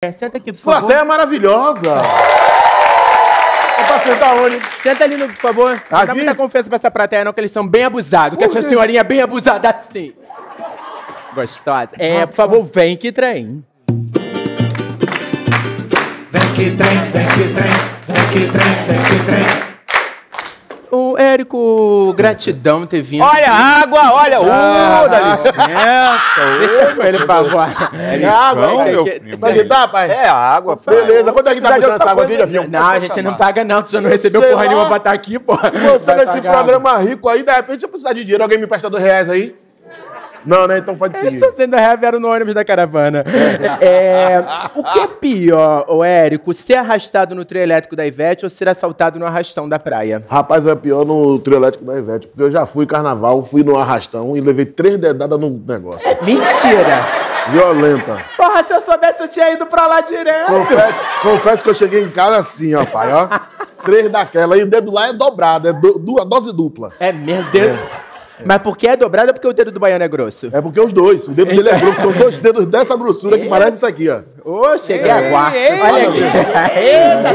É, senta aqui, por favor. Plateia maravilhosa. É pra sentar onde? Senta ali, no, por favor. Não dá muita confiança pra essa plateia, não, que eles são bem abusados. Que essa senhorinha é bem abusada assim. Gostosa. É, por favor, vem que trem. Vem que trem, vem que trem, vem que trem, vem que trem. Ô, Érico, gratidão ter vindo. Olha a água, olha, ô, Ah, dá licença. Deixa com ele, por favor. É água, meu. Vai me dar, pai? É água. Beleza, quanto é que tá custando essa água aqui, Javinho? Não, a gente não paga não, tu já não recebeu porra nenhuma pra estar aqui, porra. Você nesse programa rico aí, de repente eu precisar de dinheiro. Alguém me presta dois reais aí? Não, né? Então pode Eles ser. estão sendo vieram no ônibus da caravana. É, o que é pior, ô Érico, ser arrastado no trio elétrico da Ivete ou ser assaltado no arrastão da praia? Rapaz, é pior no trio elétrico da Ivete, porque eu já fui carnaval, fui no arrastão e levei três dedadas no negócio. Mentira! Violenta. Porra, se eu soubesse, eu tinha ido pra lá direto. Confesso, confesso que eu cheguei em casa assim, ó, pai, ó. Três daquela e o dedo lá é dobrado, é do, du- dose dupla. É, meu Deus. Mas por que é dobrado ou porque o dedo do baiano é grosso? É porque os dois, o dedo dele é grosso, são dois dedos dessa grossura que parece isso aqui, ó. Ô, cheguei agora. Olha aqui. Eita,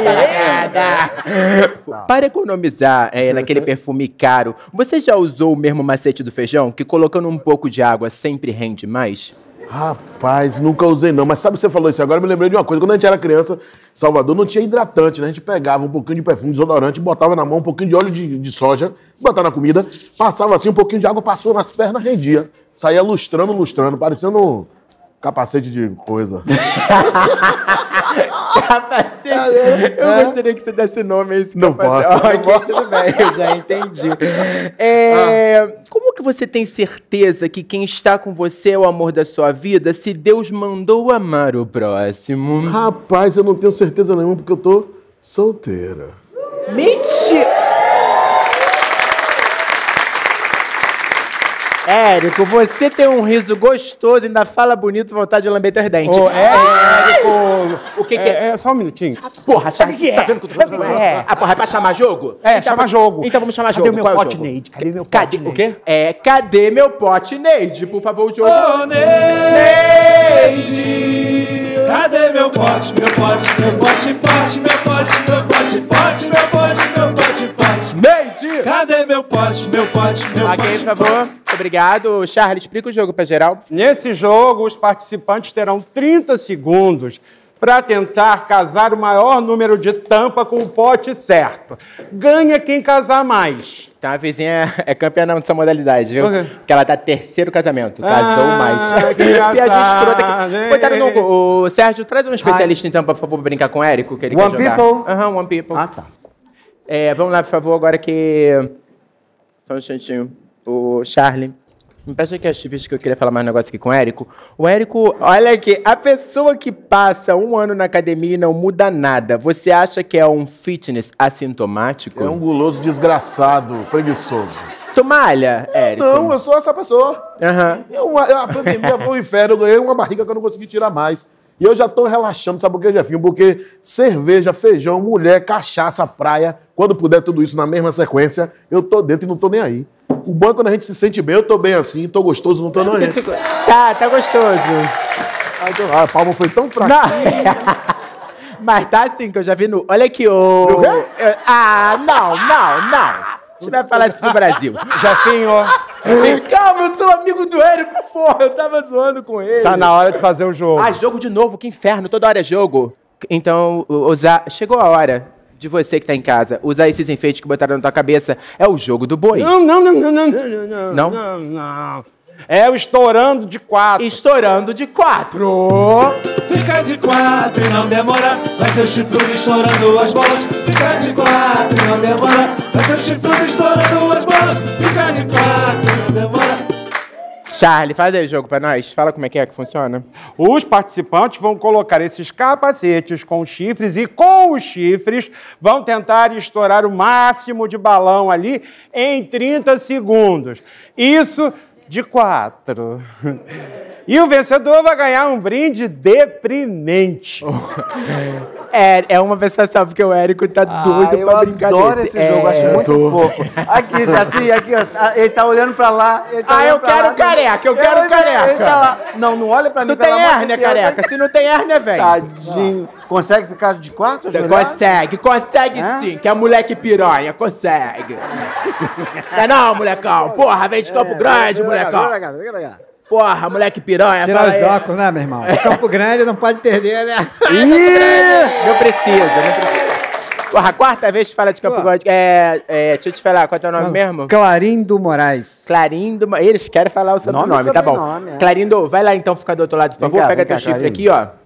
Para economizar é, naquele perfume caro, você já usou o mesmo macete do feijão? Que colocando um pouco de água sempre rende mais? Rapaz, nunca usei não, mas sabe que você falou isso agora? Eu me lembrei de uma coisa. Quando a gente era criança, Salvador não tinha hidratante, né? A gente pegava um pouquinho de perfume, desodorante, botava na mão um pouquinho de óleo de, de soja, botava na comida, passava assim, um pouquinho de água, passou nas pernas, rendia. Saía lustrando, lustrando, parecendo capacete de coisa. Capacete. Eu É. gostaria que você desse nome a esse Não capacete. posso, não Ok, tudo bem, eu já entendi. É, Como que você tem certeza que quem está com você é o amor da sua vida se Deus mandou amar o próximo? Rapaz, eu não tenho certeza nenhuma porque eu tô solteira. Mentira! Érico, você tem um riso gostoso, ainda fala bonito, vontade de lamber teus dentes. Ô, é, Érico. O que que é? É, é, só um minutinho. Porra, sabe que é? Tá vendo que eu tô falando É. Ah, porra, é pra chamar jogo? É, chama jogo. Então vamos chamar Cadê jogo. meu Qual é o pote, jogo? Neide? Cadê meu Cadê, pote, o quê? É, cadê meu pote, Neide? Por favor, o jogo. Ô, Neide, cadê meu pote, meu pote, meu pote, pote, meu pote, meu pote, pote, meu pote, meu pote, pote. Neide! Cadê meu pote, meu pote, meu Ok, pote, por favor. Obrigado. Charles, explica o jogo pra geral. Nesse jogo, os participantes terão 30 segundos para tentar casar o maior número de tampa com o pote certo. Ganha quem casar mais. Então a vizinha é campeã nessa modalidade, viu? Por quê? Porque ela tá terceiro casamento, casou Ah, mais. que escrota? Coitado, não, o Sérgio, traz um especialista então, por favor, pra brincar com o Érico, que ele One quer jogar. people? Aham, One People. Ah, tá. É, vamos lá, por favor, agora que... Só um instantinho. O Charlie. Me presta aqui as chifres que eu queria falar mais um negócio aqui com o Érico. O Érico, olha aqui, a pessoa que passa um ano na academia e não muda nada, você acha que é um fitness assintomático? É um guloso desgraçado, preguiçoso. Tu malha, Érico? Não, eu sou essa pessoa. Aham. Eu, eu, a pandemia foi um inferno, eu ganhei uma barriga que eu não consegui tirar mais. E eu já tô relaxando, sabe por quê, Jefinho? Porque cerveja, feijão, mulher, cachaça, praia, quando puder tudo isso na mesma sequência, eu tô dentro e não tô nem aí. O bom é quando a gente se sente bem, eu tô bem assim, tô gostoso, não tô nem aí. Tá, tá gostoso. Ah, a palma foi tão fraca. Não. Mas tá assim, que eu já vi no. Olha aqui, ô. Viu o quê? Eu- Ah, não, não, não. A gente vai falar isso no Brasil. Jefinho, Calma, eu sou amigo do Érico, porra. Eu tava zoando com ele. tá na hora de fazer o jogo. Ah, jogo de novo, que inferno, toda hora é jogo. Então, usar. Chegou a hora de você que tá em casa usar esses enfeites que botaram na tua cabeça. É o jogo do boi. Não, não, não, não, não, não, não. Não? Não, não. É o estourando de quatro. Estourando de quatro. Fica de quatro e não demora, vai ser o chifrudo estourando as bolas. Fica de quatro e não demora, vai ser o chifrudo estourando as bolas. Fica de quatro e não demora. Charlie, faz aí o jogo pra nós. Fala como é que é que funciona. Os participantes vão colocar esses capacetes com chifres e com os chifres vão tentar estourar o máximo de balão ali em 30 segundos. Isso de quatro. E o vencedor vai ganhar um brinde deprimente. É, é uma sensação, porque o Érico tá doido Ah, eu pra brincar adoro desse. esse jogo, É. acho muito tô. fofo. Aqui, Chatinho, aqui, ó. Ah, Ele tá olhando pra lá. ele tá Ah, eu quero lá. careca, eu quero Ele- careca. Ele tá lá. Não, não olha pra mim, Tu tem hérnia, careca? Se não tem hérnia, vem. Tadinho. Consegue ficar de quatro? Ajoelhado? Consegue, consegue É? sim, que é moleque piranha, consegue. Não é não, molecão? Porra, vem de Campo Grande, Vem pra cá, molecão. vem pra cá, vem pra cá. Porra, moleque piranha. Tirar os óculos, né, meu irmão? Campo Grande não pode perder, né? Não precisa, não precisa. Porra, a quarta vez que fala de Campo. Grande. É, é, deixa eu te falar, qual é o teu nome mesmo? Clarindo Moraes. Clarindo. Eles querem falar o sobrenome, Nome tá bom. sobrenome, é. Clarindo, vai lá então ficar do outro lado, por favor. cá, Pega teu cá, chifre Clarindo. aqui, ó.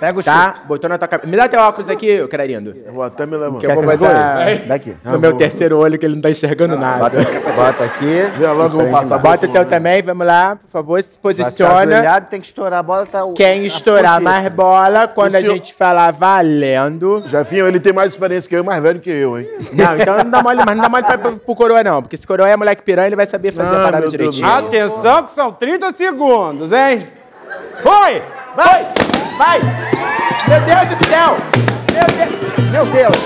Pega o Tá? Botou na tua cabeça. Me dá teu óculos aqui, Clarindo. Eu vou até me levantar. Que eu vou Quer que botar eu Daqui. no meu terceiro olho que ele não tá enxergando nada. Bota, bota aqui. Vê logo que eu vou passar Bota o teu cima. também, vamos lá, por favor, se posiciona. ajoelhado, tem que estourar a bola. Tá o- Quem estourar mais bola, quando O a senhor- gente falar valendo. Jefinho, ele tem mais experiência que eu e mais velho que eu, hein? Não, então não dá mole, mas não dá mole pra, pro, pro coroa, não. Porque se coroa é moleque piranha, ele vai saber fazer Ah, a parada Deus direitinho. céu. Atenção que são 30 segundos, hein? Foi! Vai! Vai! Meu Deus do céu! Meu Deus! Meu Deus!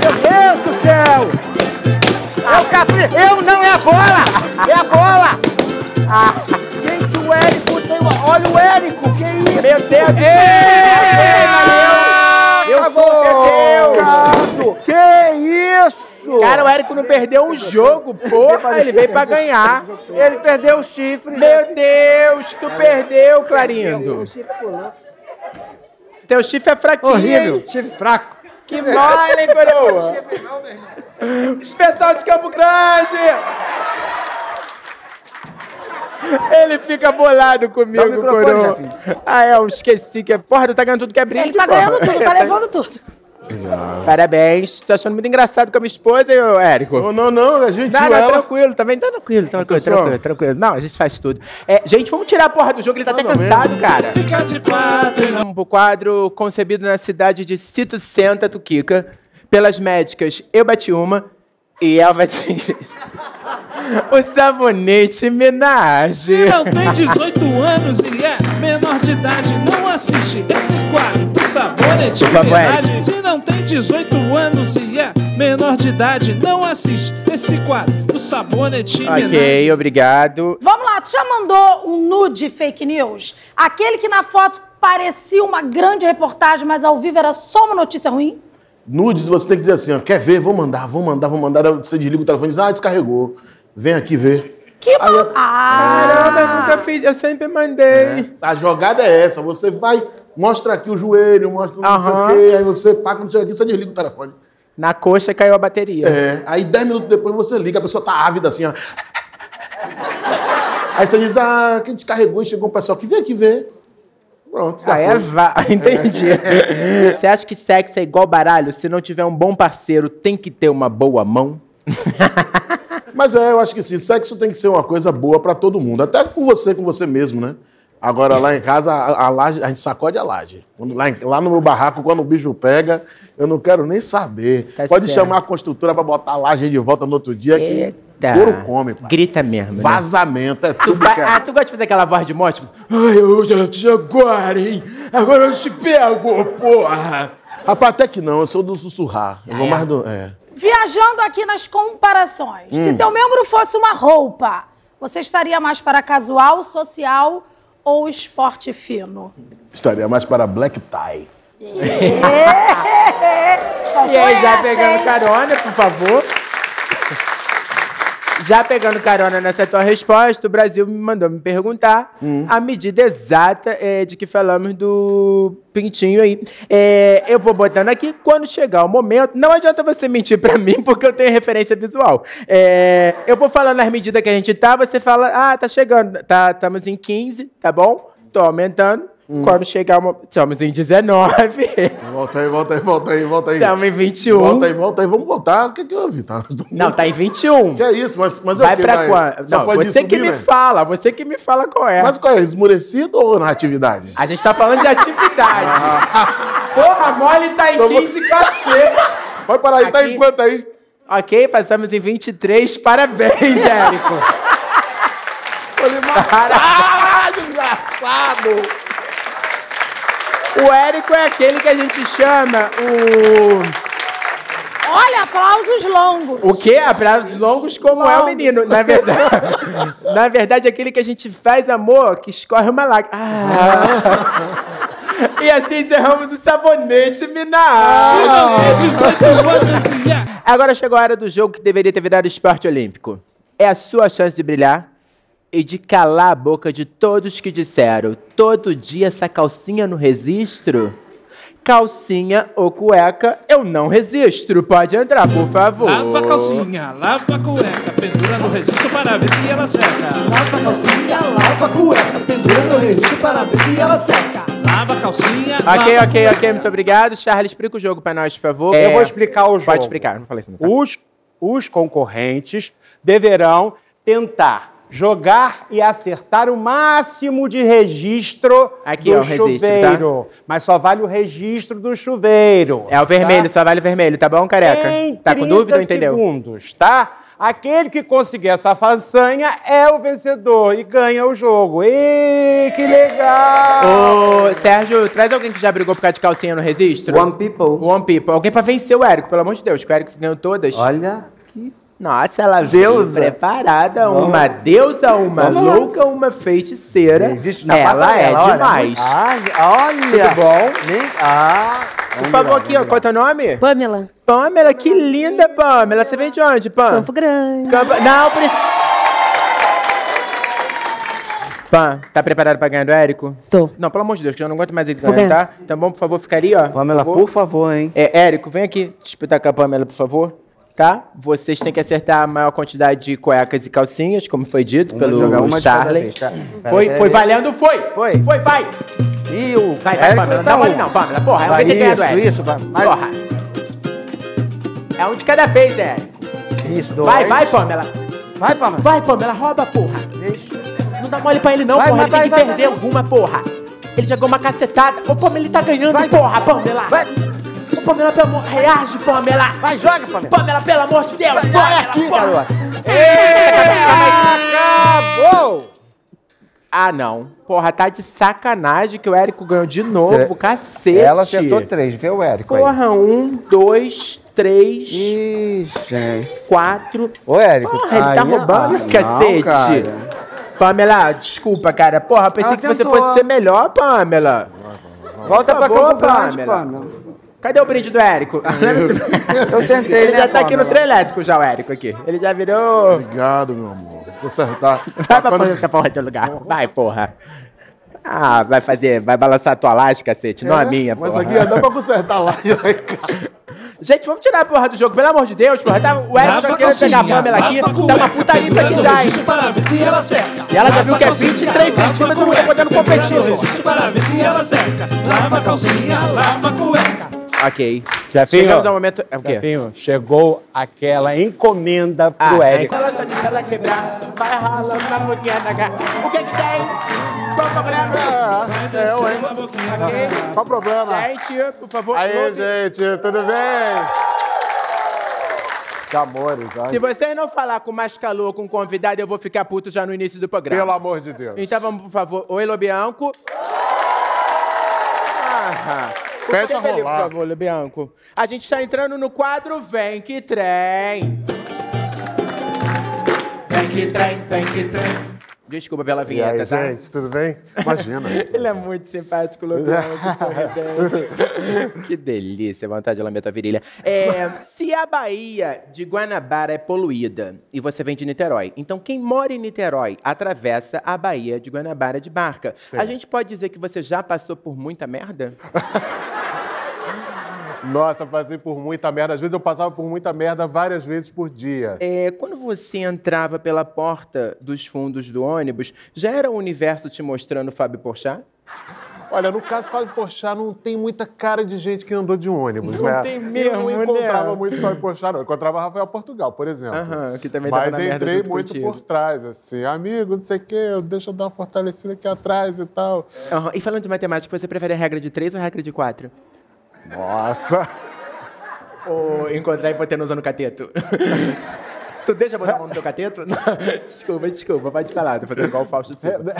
Meu Deus do céu! É o Capri! Eu não é a bola! É a bola! Gente, o Érico tem uma... Olha o Érico! Que isso? Meu Deus do céu! Eu Meu Deus! Isso? Cara, o Érico não perdeu um jogo, porra! Ele veio pra ganhar. Ele perdeu o chifre. Meu Deus, tu perdeu, Clarindo. Teu chifre é fraquinho. Horrível, hein? chifre fraco. Que mole, hein, coroa? Especial de Campo Grande! Ele fica bolado comigo, microfone, coroa. Ah, é, eu esqueci que... Porra, tu tá ganhando tudo que é brinde, Ele tá porra. ganhando tudo, tá levando tudo. Parabéns. Tô achando muito engraçado com a minha esposa, eu, Érico. Não, não, não, a gente Não, não, ela. tranquilo, também tá tranquilo, tranquilo, Atenção. tranquilo, tranquilo. Não, a gente faz tudo. É, gente, vamos tirar a porra do jogo, ele tá até cansado, cara. Fica de quatro não Um quadro concebido na cidade de Cito Senta, Tuquica, pelas médicas Eu Bati Uma e Elva de... O sabonete homenagem. Se não tem 18 anos e é menor de idade, não assiste esse quadro do Sabonete Homenagem. Se não tem 18 anos e é menor de idade, não assiste esse quadro do Sabonete Homenagem. Ok, obrigado. Vamos lá, tu já mandou um nude fake news? Aquele que na foto parecia uma grande reportagem, mas ao vivo era só uma notícia ruim? Nudes, você tem que dizer assim, ó, quer ver? Vou mandar, vou mandar, vou mandar. Você desliga o telefone e diz, ah, descarregou. Vem aqui ver. Que mal... Ah! Caramba, eu nunca fiz, eu sempre mandei. A jogada é essa, você vai, mostra aqui o joelho, mostra não sei o quê, aí você pá, quando chega aqui, você desliga o telefone. Na coxa caiu a bateria. É, aí 10 minutos depois você liga, a pessoa tá ávida assim, ó. Aí você diz, ah, quem descarregou e chegou um pessoal que vem aqui ver. Pronto, já Ah, é va... Entendi. Você acha que sexo é igual baralho? Se não tiver um bom parceiro, tem que ter uma boa mão? Mas é, eu acho que sim, sexo tem que ser uma coisa boa pra todo mundo, até com você, com você mesmo, né? Agora lá em casa, a, a laje, a gente sacode a laje. Quando lá, lá no meu barraco, quando o bicho pega, eu não quero nem saber. Tá Pode certo. chamar a construtora pra botar a laje de volta no outro dia, que Eita. couro come, pai. Grita mesmo, né? Vazamento, é Tu tudo vai- que é- ah, tu gosta de fazer aquela voz de morte? Ai, eu já te agora, hein? Agora eu te pego, porra! Rapaz, até que não, eu sou do sussurrar. Eu Ah, vou mais do. É. Viajando aqui nas comparações. Hum. Se teu membro fosse uma roupa, você estaria mais para casual, social ou esporte fino? Estaria mais para Black Tie. Faltou E aí, já essa, pegando hein? carona, por favor. Já pegando carona nessa tua resposta, o Brasil me mandou me perguntar a medida exata é, de que falamos do pintinho aí. É, eu vou botando aqui, quando chegar o momento, não adianta você mentir pra mim, porque eu tenho referência visual. É, eu vou falando as medidas que a gente tá, você fala, ah, tá chegando, tá, estamos em 15, tá bom? Tô aumentando. Quando chegar momento, estamos em 19. Volta aí, volta aí, volta aí, volta aí. Estamos em 21. Volta aí, volta aí, vamos voltar. O que, que houve? Tá? Não, tá em 21. Que é isso? Mas, mas é Vai o quê? pra quando? Não, você subir, que me né? fala, você que me fala qual é. Mas qual é? Esmurecido ou na atividade? A gente tá falando de atividade. Porra, mole tá em Então vou- 15 cacete. Vai parar aí, tá Aqui- em quanto aí? Ok, passamos em 23. Parabéns, Érico. Ah, desgraçado! O Érico é aquele que a gente chama o. Olha, aplausos longos. O quê? Abraços longos como é o menino. Na verdade, na verdade, aquele que a gente faz amor que escorre uma lágrima. Ah. E assim encerramos o sabonete Minar. Agora chegou a hora do jogo que deveria ter virado esporte olímpico. É a sua chance de brilhar e de calar a boca de todos que disseram todo dia essa calcinha no registro. Calcinha ou cueca, eu não resisto. Pode entrar, por favor. Lava a calcinha, lava a cueca, pendura no registro para ver se ela seca. Lava a calcinha, lava a cueca, pendura no registro para ver se ela seca. Lava a calcinha. Ok, lava- ok, ok, muito obrigado. Charles, explica o jogo pra nós, por favor. Eu É, vou explicar o jogo. Pode explicar, não falei isso. não, tá? Os, os concorrentes deverão tentar jogar e acertar o máximo de registro Aqui, do ó, o registro, chuveiro. Mas só vale o registro do chuveiro. É o vermelho, tá? só vale o vermelho, tá bom, careca? Em Tá com 30 dúvida ou entendeu? segundos, tá? Aquele que conseguir essa façanha é o vencedor e ganha o jogo. Ê, que legal! Ô, Sérgio, traz alguém que já brigou por causa de calcinha no registro. One people. One People. Alguém pra vencer o Érico, pelo amor de Deus, que o Érico ganhou todas. Olha que. Nossa, ela veio Deusa. preparada. Uma deusa, uma Vamos lá. louca, uma feiticeira. Existe na ela é olha. demais. Ah, olha. Tudo bom? Nem... Ah. Por favor, aqui, ó, qual é teu nome? Pamela, Pamela, que linda, Pamela. Você vem de onde, Pam? Campo Grande. Campo- Não, precisa. Pam, tá preparado pra ganhar do Érico? Tô. Não, pelo amor de Deus, que eu não aguento mais ele ganhar, tá? Então, bom, por favor, fica ali, ó. Pamela, por favor, hein? É, Érico, vem aqui disputar com a Pamela, por favor. Tá? Vocês têm que acertar a maior quantidade de cuecas e calcinhas, como foi dito pelo jogar uma de cada Charlie. vez, tá? Foi, Pera, foi valendo, foi! Foi. Foi, vai! E o. Vai, vai, Pamela. Não tá dá mole não, Pamela. Porra, Vai, alguém tem que ganhar do isso, Érico. isso, vai. Vai. Porra. É um de cada vez, Érico. Isso, dois. Vai, vai, Pamela. Vai, Pamela. Vai, Pamela, rouba, porra. Não dá mole pra ele não, Vai, porra. vai, ele tem que vai, vai, perder alguma, porra. Ele jogou uma cacetada. Ô, Pamela, ele tá ganhando, Vai. porra, Pamela. Vai. Pamela, pelo amor... Reage, Pamela. Vai, joga, Pamela. Pamela, pelo amor de Deus. Vai Pamela, aqui, porra. garota. Acabou! Ah, não. Porra, tá de sacanagem que o Érico ganhou de novo, cacete. Ela acertou três, vê o Érico aí. Porra, um, dois, três, Ih, gente. quatro. Ô, Érico. Porra, ele tá aí- roubando, ah, não, cacete. cara. Pamela, desculpa, cara. Porra, pensei Ela que você tentou. fosse ser melhor, Pamela. Volta pra Campo Grande, Pamela. Pamela. Cadê o brinde do Érico? Eu tentei, Ele né, já tá aqui no trem elétrico já, o Érico aqui. Ele já virou... Obrigado, meu amor. Vou consertar. Vai pra Quando- porra essa porra do lugar. Vai, porra. Ah, vai fazer... Vai balançar a tua laje, cacete. Não a minha, Mas porra. aqui dá pra consertar lá. Gente, vamos tirar a porra do jogo, pelo amor de Deus, porra. Tá, o Érico tá a querendo pegar a Pamela aqui. Tá uma putaria isso aqui já, hein? registro para ver se ela seca. E ela já viu que é calcinha, 23 lava a centímetros, não tá podendo competir, seca. Lava a calcinha, lava a cueca. Ok. Jefinho. Chegamos ao momento... É o quê? Jefinho, chegou aquela encomenda Ah, pro é. Érico. Ela só diz ela quebrar, vai ralando na boquinha da gata. O que que tem? Qual o problema? Eu, hein? Qual o problema? Gente, por favor. Aí, ouve. gente, tudo bem? Que amores, Se ai. você não falar com mais calor com o convidado, eu vou ficar puto já no início do programa. Pelo amor de Deus. Então vamos, por favor. Oi, Lobianco. Ah, Fecha Fica ali, rolar. Por favor, Lobianco. A gente está entrando no quadro Vem que Trem. Vem que trem, vem que trem. Desculpa pela E vinheta, aí, tá? gente, tudo bem? Imagina. Ele é muito simpático, Lobianco, sorridente. que delícia, vontade de lamber tua virilha. É, se a Baía de Guanabara é poluída e você vem de Niterói, então quem mora em Niterói atravessa a Baía de Guanabara de barca. A gente pode dizer que você já passou por muita merda? Nossa, passei por muita merda. Às vezes eu passava por muita merda várias vezes por dia. É, quando você entrava pela porta dos fundos do ônibus, já era o universo te mostrando Fábio Porchat? Olha, no caso Fábio Porchat não tem muita cara de gente que andou de ônibus, Não né? tem Eu mesmo, não né? encontrava muito Fábio Porchat, não. Eu encontrava Rafael Portugal, por exemplo. Aham, que também Mas entrei muito contigo. por trás, assim. Amigo, não sei o quê, deixa eu dar uma fortalecida aqui atrás e tal. Aham, E falando de matemática, você prefere a regra de três ou a regra de quatro? Nossa! Ou encontrar hipotenusa no cateto? Tu deixa botar a mão no teu cateto? Não, desculpa, desculpa, pode falar. Tô fazendo igual o Fausto Silva.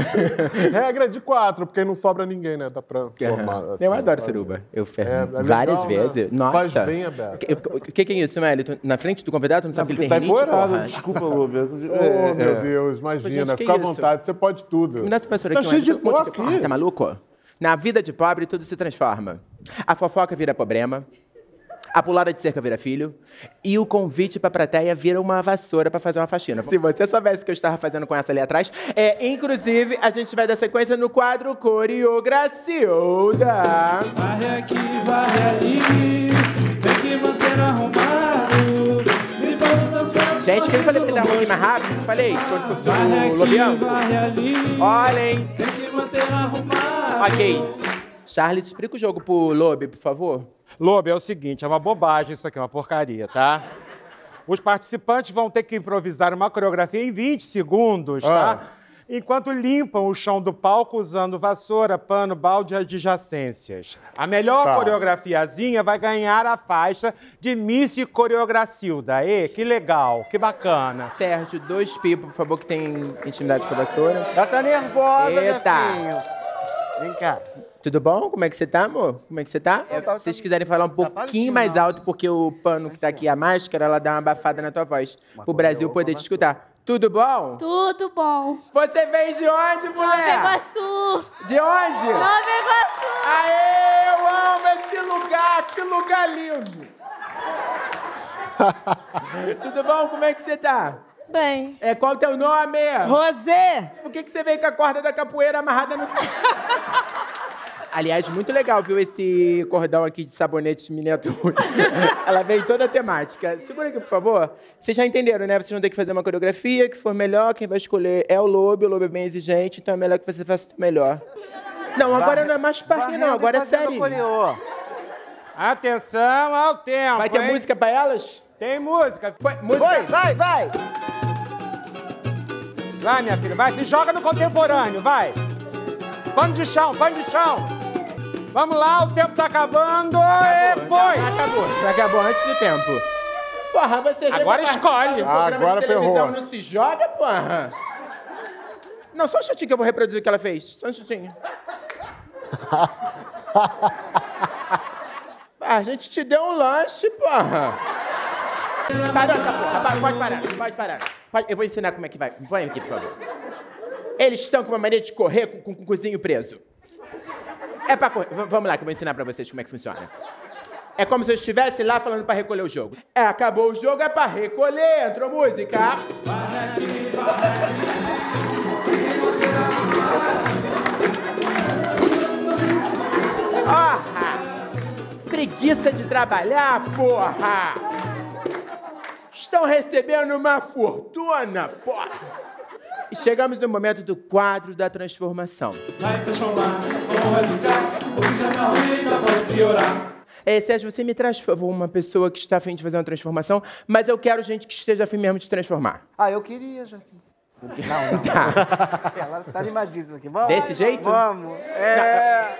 Regra de quatro, porque não sobra ninguém, né? Dá pra formar. Aham. assim, eu adoro suruba. Eu ferro É, é legal, várias né? vezes. Nossa. Faz bem a beça. O que, que é isso, Meli? Tu- Na frente do convidado, tu não sabe que ele Tá tem rinite, empoeirado, porra? desculpa, Lobo. Oh, meu Deus, imagina. Gente, que Fica à vontade, você pode tudo. Me dá essa vassoura Tá aqui, cheio de pó aqui. Ah, tá maluco? Na vida de pobre, tudo se transforma. A fofoca vira problema. A pulada de cerca vira filho. E o convite pra plateia vira uma vassoura pra fazer uma faxina. Se você soubesse o que eu estava fazendo com essa ali atrás, é, inclusive, a gente vai dar sequência no quadro Coreogracilda. Varre aqui, varre ali, tem que manter arrumado. Gente, quem falei que dar um pouquinho mais rápido? Falei, Varre o aqui, Lobião. Olhem. tem que manter arrumado. Ok. Charles, explica o jogo pro Lobe, por favor. Lobo, é o seguinte, é uma bobagem isso aqui, é uma porcaria, tá? Os participantes vão ter que improvisar uma coreografia em 20 segundos, tá? Enquanto limpam o chão do palco usando vassoura, pano, balde e adjacências. A melhor Tá. coreografiazinha vai ganhar a faixa de Miss Coreogracilda. Ê, que legal, que bacana. Sérgio, dois pipos, por favor, que tem intimidade com a vassoura. Ela tá nervosa, Eita. Jefinho. Vem cá. Tudo bom? Como é que você tá, amor? Como é que você tá? É, se vocês quiserem falar um pouquinho mais alto, porque o pano que tá aqui, a máscara, ela dá uma abafada na tua voz. Pro Brasil poder te escutar. Tudo bom? Tudo bom. Você veio de onde, Nova mulher? Iguaçu. De onde? Nova Iguaçu. Aê, eu amo esse lugar, que lugar lindo. Tudo bom? Como é que você tá? Bem. É, qual o teu nome? Rosé. Por que, que você veio com a corda da capoeira amarrada no... Aliás, muito legal, viu, esse cordão aqui de sabonete miniatura. Ela veio toda temática. Segura aqui, por favor. Vocês já entenderam, né? Vocês vão ter que fazer uma coreografia que for melhor. Quem vai escolher é o Lobo. O Lobo é bem exigente, então é melhor que você faça melhor. Não, agora não é mais parque, não. Agora é sério. Atenção ao tempo, Vai ter hein? música pra elas? Tem música. Foi, música. Vai, vai. Vai, minha filha, vai, se joga no contemporâneo, vai. Pano de chão, pano de chão. Vamos lá, o tempo tá acabando. E foi. Já acabou. Já acabou antes do tempo. Porra, você Agora participar escolhe. programa Agora de televisão, ferrou. Não se joga, porra. Não, só um chutinho que eu vou reproduzir o que ela fez. Só um chutinho. Ah, a gente te deu um lanche, porra. Parou essa porra. Pode parar, pode parar. Eu vou ensinar como é que vai. Põe aqui, por favor. Eles estão com uma mania de correr com, com, com o cozinho preso. É pra correr. V- vamos lá, que eu vou ensinar pra vocês como é que funciona. É como se eu estivesse lá falando pra recolher o jogo. É, acabou o jogo, é pra recolher. Entrou música. Porra! Preguiça de trabalhar, porra! Estão recebendo uma fortuna, porra! E chegamos no momento do quadro da transformação. Vai transformar, vai ficar, o que já tá ruim ainda pode piorar. É, Sérgio, você me traz, por favor, uma pessoa que está afim de fazer uma transformação, mas eu quero gente que esteja afim mesmo de transformar. Ah, eu queria, Jefinho. Tá. Ela tá animadíssima aqui. Vamos. Desse jeito? Vamos. É.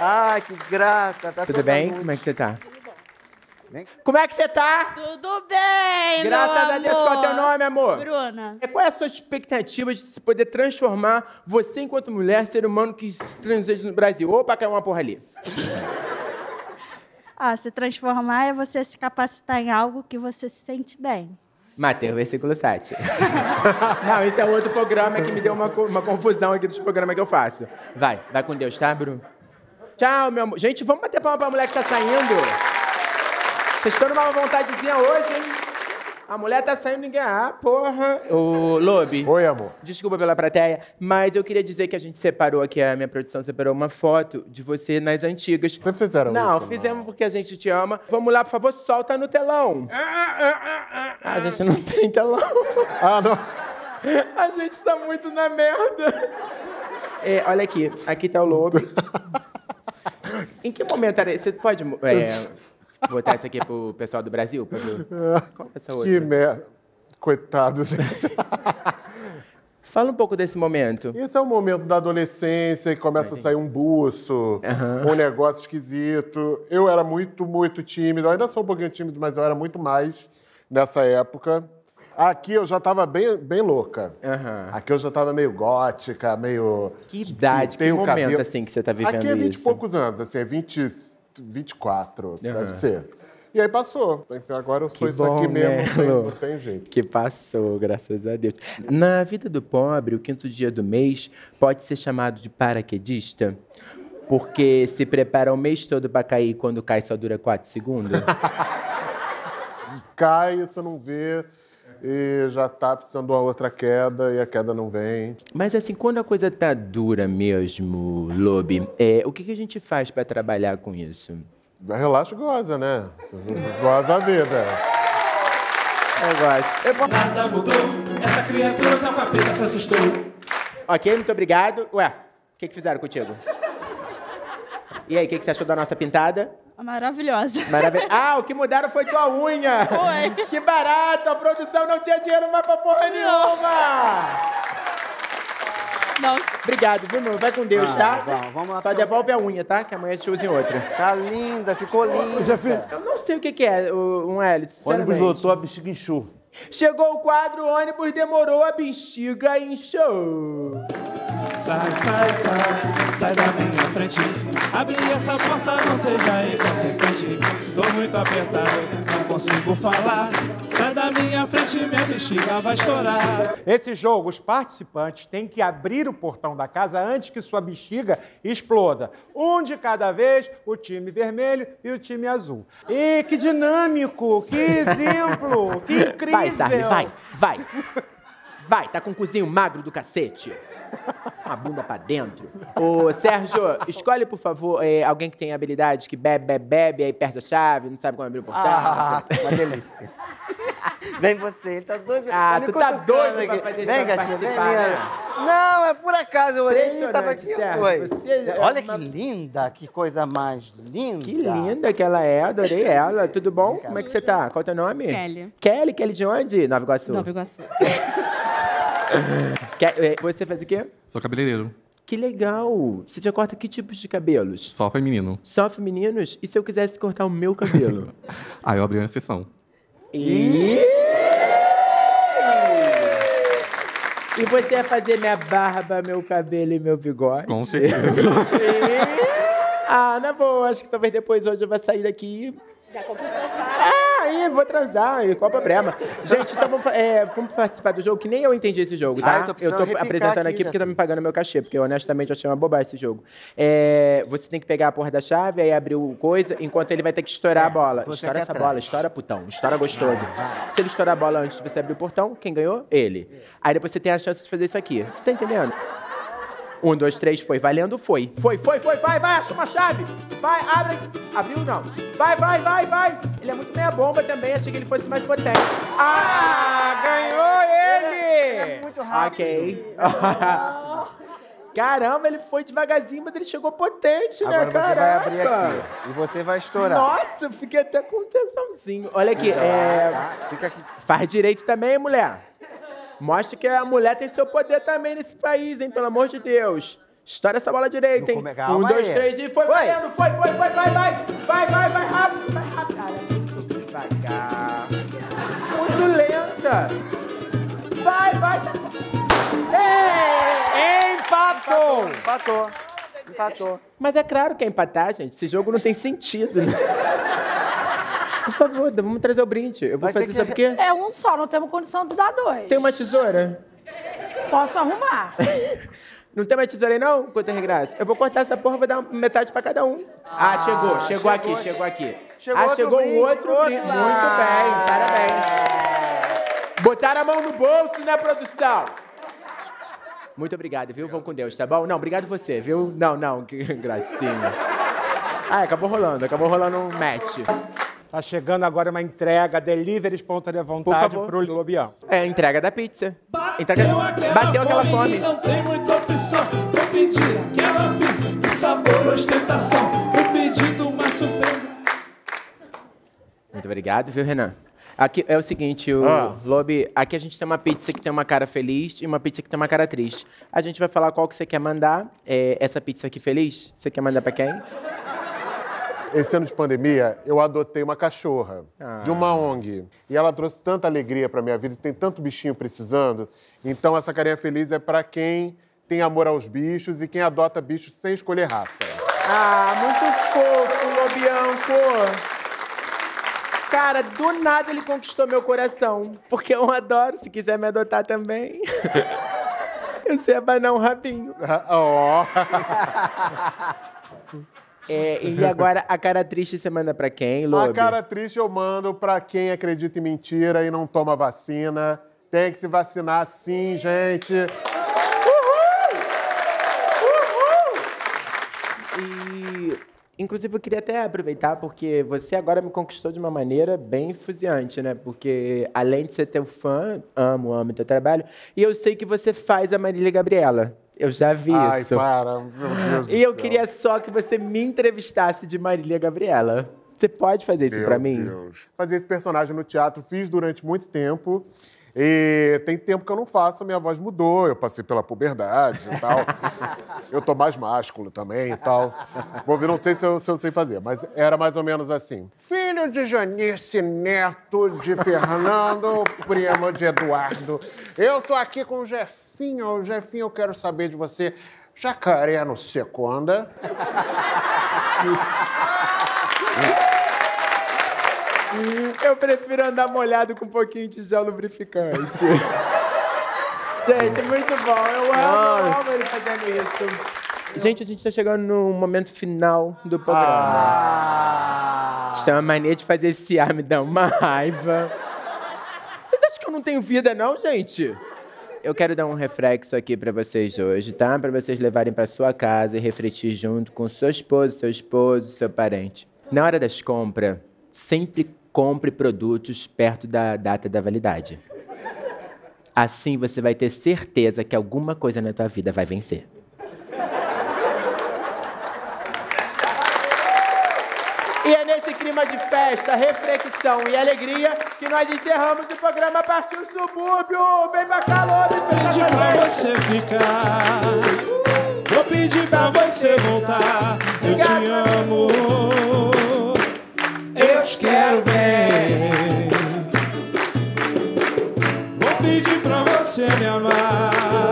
Ai, que graça. Tá Tudo bem? nude. Como é que você tá? Vem. Como é que você tá? Tudo bem, Graças a Deus, qual é o teu nome, amor? Bruna. É, Qual é a sua expectativa de se poder transformar você enquanto mulher, ser humano que se transige no Brasil? Opa, caiu uma porra ali. Ah, se transformar é você se capacitar em algo que você se sente bem. Mateus, versículo 7. Não, esse é outro programa que me deu uma, uma confusão aqui dos programas que eu faço. Vai, vai com Deus, tá, Bruno? Tchau, meu amor. Gente, vamos bater palma pra mulher que tá saindo. Vocês estão numa vontadezinha hoje, hein? A mulher tá saindo, ninguém. Ah, porra. Ô, Lobe. Oi, amor. Desculpa pela plateia, mas eu queria dizer que a gente separou aqui, a minha produção separou uma foto de você nas antigas. Vocês fizeram Não, isso? fizemos porque a gente te ama. Vamos lá, por favor, solta no telão. Ah, a gente não tem telão. Ah, não. A gente tá muito na merda. É, olha aqui, aqui tá o lobo. Em que momento era esse? Você pode é, botar isso aqui pro pessoal do Brasil? Pra ver? Qual é essa outra? Que merda. Coitado, gente. Fala um pouco desse momento. Esse é o momento da adolescência que começa a sair um buço, um negócio esquisito. Eu era muito, muito tímido. Eu ainda sou um pouquinho tímido, mas eu era muito mais. nessa época. Aqui eu já tava bem, bem louca. Aham. Aqui eu já tava meio gótica, meio. Que idade, que momento, cabelo- assim, que você tá vivendo Aqui é 20 e poucos anos, assim, é 20, 24, Aham. deve ser. E aí passou. Enfim, agora eu sou Que isso aqui bom, mesmo, não tem, Melo. não tem jeito. Que passou, graças a Deus. Na vida do pobre, o quinto dia do mês pode ser chamado de paraquedista, porque se prepara o mês todo para cair e quando cai só dura quatro segundos. Cai, você não vê, e já tá precisando de uma outra queda, e a queda não vem. Mas assim, quando a coisa tá dura mesmo, Lobe, é, o que, que a gente faz para trabalhar com isso? Relaxa e goza, né? Goza a vida. Eu gosto. Nada mudou, essa criatura tá com a pena se assustou. Ok, muito obrigado. Ué, o que, que fizeram contigo? E aí, o que, que você achou da nossa pintada? Maravilhosa. Maravilha. Ah, o que mudaram foi tua unha. Foi. Que barato, a produção não tinha dinheiro mais pra porra nenhuma. Não. Obrigado, viu, meu? Vai com Deus, tá? vamos, vamos lá Só devolve a unha, tá? Que amanhã a gente usa em outra. Tá linda, ficou linda. Eu não sei o que, que é, um L. O ônibus lotou, a bexiga inchou. Chegou o quadro, o ônibus demorou, a bexiga inchou. Sai, sai, sai, sai da minha frente. Abre essa porta, não seja inconsequente. Tô muito apertado, não consigo falar. Sai da minha frente, minha bexiga vai estourar. Esse jogo, os participantes têm que abrir o portão da casa antes que sua bexiga exploda. Um de cada vez, o time vermelho e o time azul. E que dinâmico, que exemplo, que incrível. Vai, Charlie, vai, vai. Vai, tá com um cozinho magro do cacete. Uma bunda pra dentro. Ô, Sérgio, escolhe, por favor, é, alguém que tem habilidade, que bebe, bebe, bebe, aí perde a chave, não sabe como abrir o portão. Ah, uma delícia. Vem você, ele tá doido. Ah, me tu tá cutucando doido pra fazer isso Vem, pra gatinho, vem, participar, né? Não, é por acaso, eu olhei e tava Impressionante, aqui. Sérgio, Oi. você é Olha uma- que linda, que coisa mais linda. Que linda que ela é, adorei ela. Tudo bom? Como é que você tá? Qual é o teu nome? Kelly. Kelly, Kelly de onde? Nova Iguaçu. Nova Iguaçu. Que- é, Você faz o quê? Sou cabeleireiro. Que legal! Você já corta que tipos de cabelos? Só feminino. Só femininos? E se eu quisesse cortar o meu cabelo? Aí eu abri uma exceção. E... E você ia fazer minha barba, meu cabelo e meu bigode? Com certeza. ah, na boa, acho que talvez depois hoje eu vou sair daqui. Ah, aí, vou transar, e qual o problema? Gente, então vamos, é, vamos participar do jogo, que nem eu entendi esse jogo, tá? Ah, eu tô precisando repicar apresentando aqui, aqui porque tá me pagando meu cachê, porque eu honestamente achei uma bobagem esse jogo. É, você tem que pegar a porra da chave, aí abrir o coisa, enquanto ele vai ter que estourar a bola. Estoura essa atrás. bola, estoura putão, estoura gostoso. Se ele estourar a bola antes de você abrir o portão, quem ganhou? Ele. Aí depois você tem a chance de fazer isso aqui. Você tá entendendo? Um, dois, três, foi. Valendo, foi. Foi, foi, foi, vai, vai, acha uma chave. Vai, abre. Abriu, não. Vai, vai, vai, vai. Ele é muito meia bomba também, achei que ele fosse mais potente. Ah, ganhou ele! Muito rápido. Ok. Caramba, ele foi devagarzinho, mas ele chegou potente, né, Agora você vai abrir aqui. E você vai estourar. Nossa, eu fiquei até com tesãozinho. Olha aqui, é... Tá? Fica aqui. Faz direito também, mulher. Mostra que a mulher tem seu poder também nesse país, hein? Pelo amor de Deus. Estoura essa bola direita, hein? um, dois, três e foi, Foi. valendo. Foi, foi, foi, vai, vai. Vai, vai, vai, rápido, vai rápido. Cara, muito devagar. Muito lenta. Vai, vai. Ei! Empatou! Empatou. Empatou. Mas é claro que é empatar, gente. Esse jogo não tem sentido, né? Por favor, vamos trazer o brinde. Eu vou Vai fazer, que- sabe o quê? É um só, não temos condição de dar dois. Tem uma tesoura? Posso arrumar. Não tem mais tesoura aí, não? Quanto é regraça? Eu vou cortar essa porra, vou dar metade pra cada um. Ah, chegou, chegou, chegou. aqui, chegou aqui. Chegou ah, outro chegou brinde, um outro outro brinde. Muito bem, parabéns. Botaram a mão no bolso, né, produção? Muito obrigado, viu? Vão com Deus, tá bom? Não, obrigado você, viu? Não, não, que gracinha. Ah, acabou rolando, acabou rolando um match. Tá chegando agora uma entrega, delivery espontânea vontade pro Lobião. É a entrega da pizza. Entrega... Bateu aquela, Bateu aquela fome. Não tem muita opção. Vou pedir aquela pizza de sabor ostentação. Pedido uma surpresa. Muito obrigado, viu, Renan? Aqui é o seguinte, o Lobe, aqui a gente tem uma pizza que tem uma cara feliz e uma pizza que tem uma cara triste. A gente vai falar qual que você quer mandar. É, essa pizza aqui feliz, você quer mandar pra quem? Esse ano de pandemia, eu adotei uma cachorra de uma ONG. E ela trouxe tanta alegria pra minha vida, tem tanto bichinho precisando. Então, essa carinha feliz é pra quem tem amor aos bichos e quem adota bichos sem escolher raça. Ah, muito fofo, Lobianco. Cara, do nada ele conquistou meu coração. Porque eu adoro, se quiser me adotar também. Eu sei abanar um rabinho. Ó. É, e agora, a cara triste você manda pra quem, Lobi? A cara triste eu mando pra quem acredita em mentira e não toma vacina. Tem que se vacinar sim, gente. E, inclusive, eu queria até aproveitar, porque você agora me conquistou de uma maneira bem fuziante, né? Porque, além de ser teu fã, amo, amo teu trabalho, e eu sei que você faz a Marília Gabriela. Eu já vi Ai, isso. para, meu Deus do E eu céu. queria só que você me entrevistasse de Marília Gabriela. Você pode fazer isso Meu pra mim? Deus. Fazer esse personagem no teatro, fiz durante muito tempo. E tem tempo que eu não faço, a minha voz mudou, eu passei pela puberdade e tal. eu tô mais másculo também e tal. Vou ver, não sei se eu, se eu sei fazer, mas era mais ou menos assim. Filho de Janice, neto de Fernando, primo de Eduardo. Eu tô aqui com o Jefinho. Jefinho, eu quero saber de você. Jacaré no Seconda. Eu prefiro andar molhado com um pouquinho de gel lubrificante. gente, muito bom. Eu amo, amo ele fazendo isso. Gente, a gente tá chegando no momento final do programa. Isso é uma mania de fazer esse ar, me dá uma raiva. Vocês acham que eu não tenho vida, não, gente? Eu quero dar um reflexo aqui pra vocês hoje, tá? Pra vocês levarem pra sua casa e refletir junto com sua esposa, seu esposo, seu parente. Na hora das compras, sempre compre produtos perto da data da validade. Assim você vai ter certeza que alguma coisa na tua vida vai vencer. E é nesse clima de festa, reflexão e alegria que nós encerramos o programa Partiu Subúrbio. Vem pra cá, Lobo, pedir pra você ficar. Vou pedir pra você voltar. Eu te amo. Eu te quero bem. Vou pedir pra você me amar.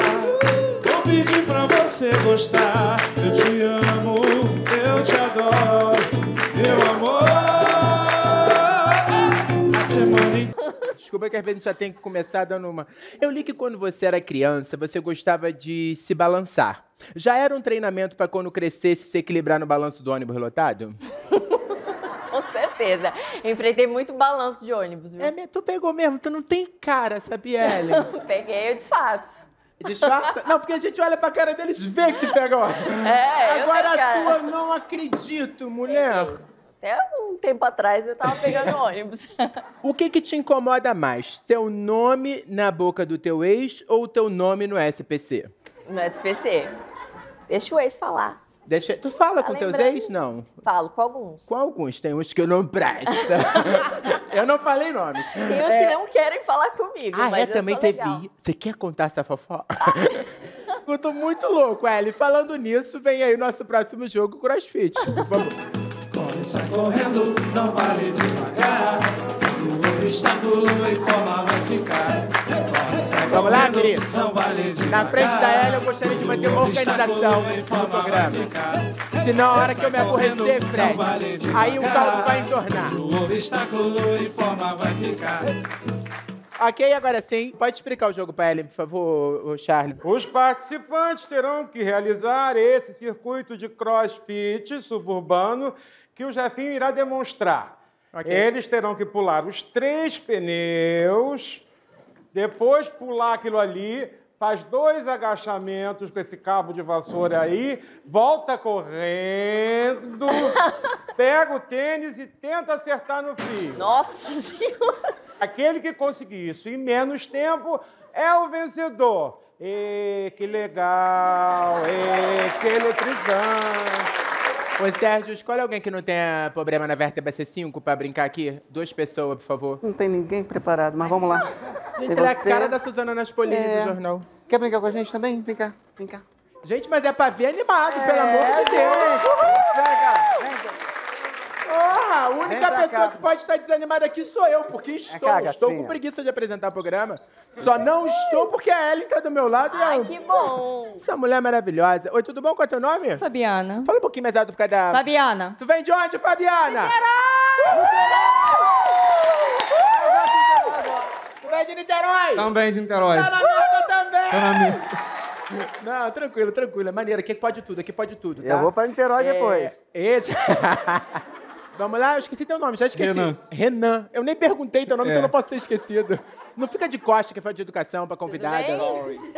Vou pedir pra você gostar. Eu te amo. Eu te adoro. Meu amor. A semana inteira. Desculpa que às vezes só tem que começar dando uma. Eu li que quando você era criança, você gostava de se balançar. Já era um treinamento pra quando crescesse se equilibrar no balanço do ônibus lotado? Certeza. Enfrentei muito balanço de ônibus, viu? É, tu pegou mesmo, tu não tem cara, sabia, Ellen? Peguei, eu disfarço. Disfarça? Não, porque a gente olha pra cara deles e vê que pegou. É, Agora a tua, não acredito, mulher. Até um tempo atrás eu tava pegando ônibus. O que que te incomoda mais? Teu nome na boca do teu ex ou teu nome no SPC? No SPC. Deixa o ex falar. Deixa... Tu fala Tá com teus ex? Não. Falo com alguns. Com alguns, tem uns que não presta. eu não falei nomes. Tem uns que não querem falar comigo, Ah, mas é, eu também sou teve. legal. Você quer contar essa fofoca? eu tô muito louco, Ellie. Falando nisso, vem aí o nosso próximo jogo, CrossFit. Por favor. Corre, sai correndo, não vale devagar. O obstáculo em forma vai ficar. Vamos lá, querido? Na frente da Ellie, eu gostaria de manter uma organização no programa. Senão, a hora que eu me aborrecer, Fred, aí o caldo vai entornar. O obstáculo em forma vai ficar. Ok, agora sim. Pode explicar o jogo pra Ellen, por favor, Charlie. Os participantes terão que realizar esse circuito de crossfit suburbano que o Jefinho irá demonstrar. Ok. Eles terão que pular os três pneus, depois pular aquilo ali, faz dois agachamentos com esse cabo de vassoura aí, volta correndo, pega o tênis e tenta acertar no fio. Nossa Senhora! Aquele que conseguir isso em menos tempo é o vencedor. E que legal! E que eletrizante! Ô Sérgio, escolhe alguém que não tenha problema na vértebra C5 pra brincar aqui. Duas pessoas, por favor. Não tem ninguém preparado, mas vamos lá. Gente, ela é a cara da Suzana Naspolini É. do jornal. Quer brincar com a gente também? Vem cá, vem cá. Gente, mas é pra ver animado, pelo amor de É, Deus. cá, vem cá. Porra, a única pessoa cá. que pode estar desanimada aqui sou eu, porque estou. cá, estou com preguiça de apresentar o programa. Só não estou porque a Ellen tá do meu lado e Ai, eu... que bom. Essa mulher é maravilhosa. Oi, tudo bom? Qual é teu nome? Fabiana. Fala um pouquinho mais alto por causa da... Fabiana. Tu vem de onde, Fabiana? Tu vem de Niterói? Também de Niterói. Tá na merda também! Tá na minha. Não, tranquilo, tranquilo. É maneiro. Aqui pode tudo, aqui pode tudo, tá? Eu vou pra Niterói É, depois. Esse... Vamos lá, eu esqueci teu nome, já esqueci. Renan. Renan. Eu nem perguntei teu nome, É. então eu não posso ter esquecido. Não fica de costa que foi de educação pra convidada. bem? Sorry.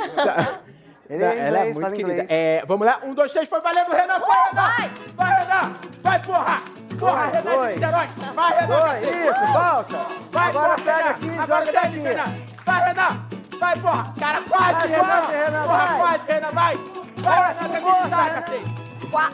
Ele é Ela é inglês, muito querida. inglês. É, vamos lá, um, dois, três, foi valendo, Renan, foi, Renan! Vai, Renan! Vai, porra! Porra, Foi, Renan de foi. Niterói! Vai, Renan! Foi, isso, volta. Vai, Agora porra, pega Renan. aqui e joga daqui. Renan! Vai, Renan! Vai, porra! Cara, quase, Vai, Renan! quase, Renan, porra, vai. quase, Renan, vai! Vai, Renan, tem que força, gritar, Renan. cacete! Quá.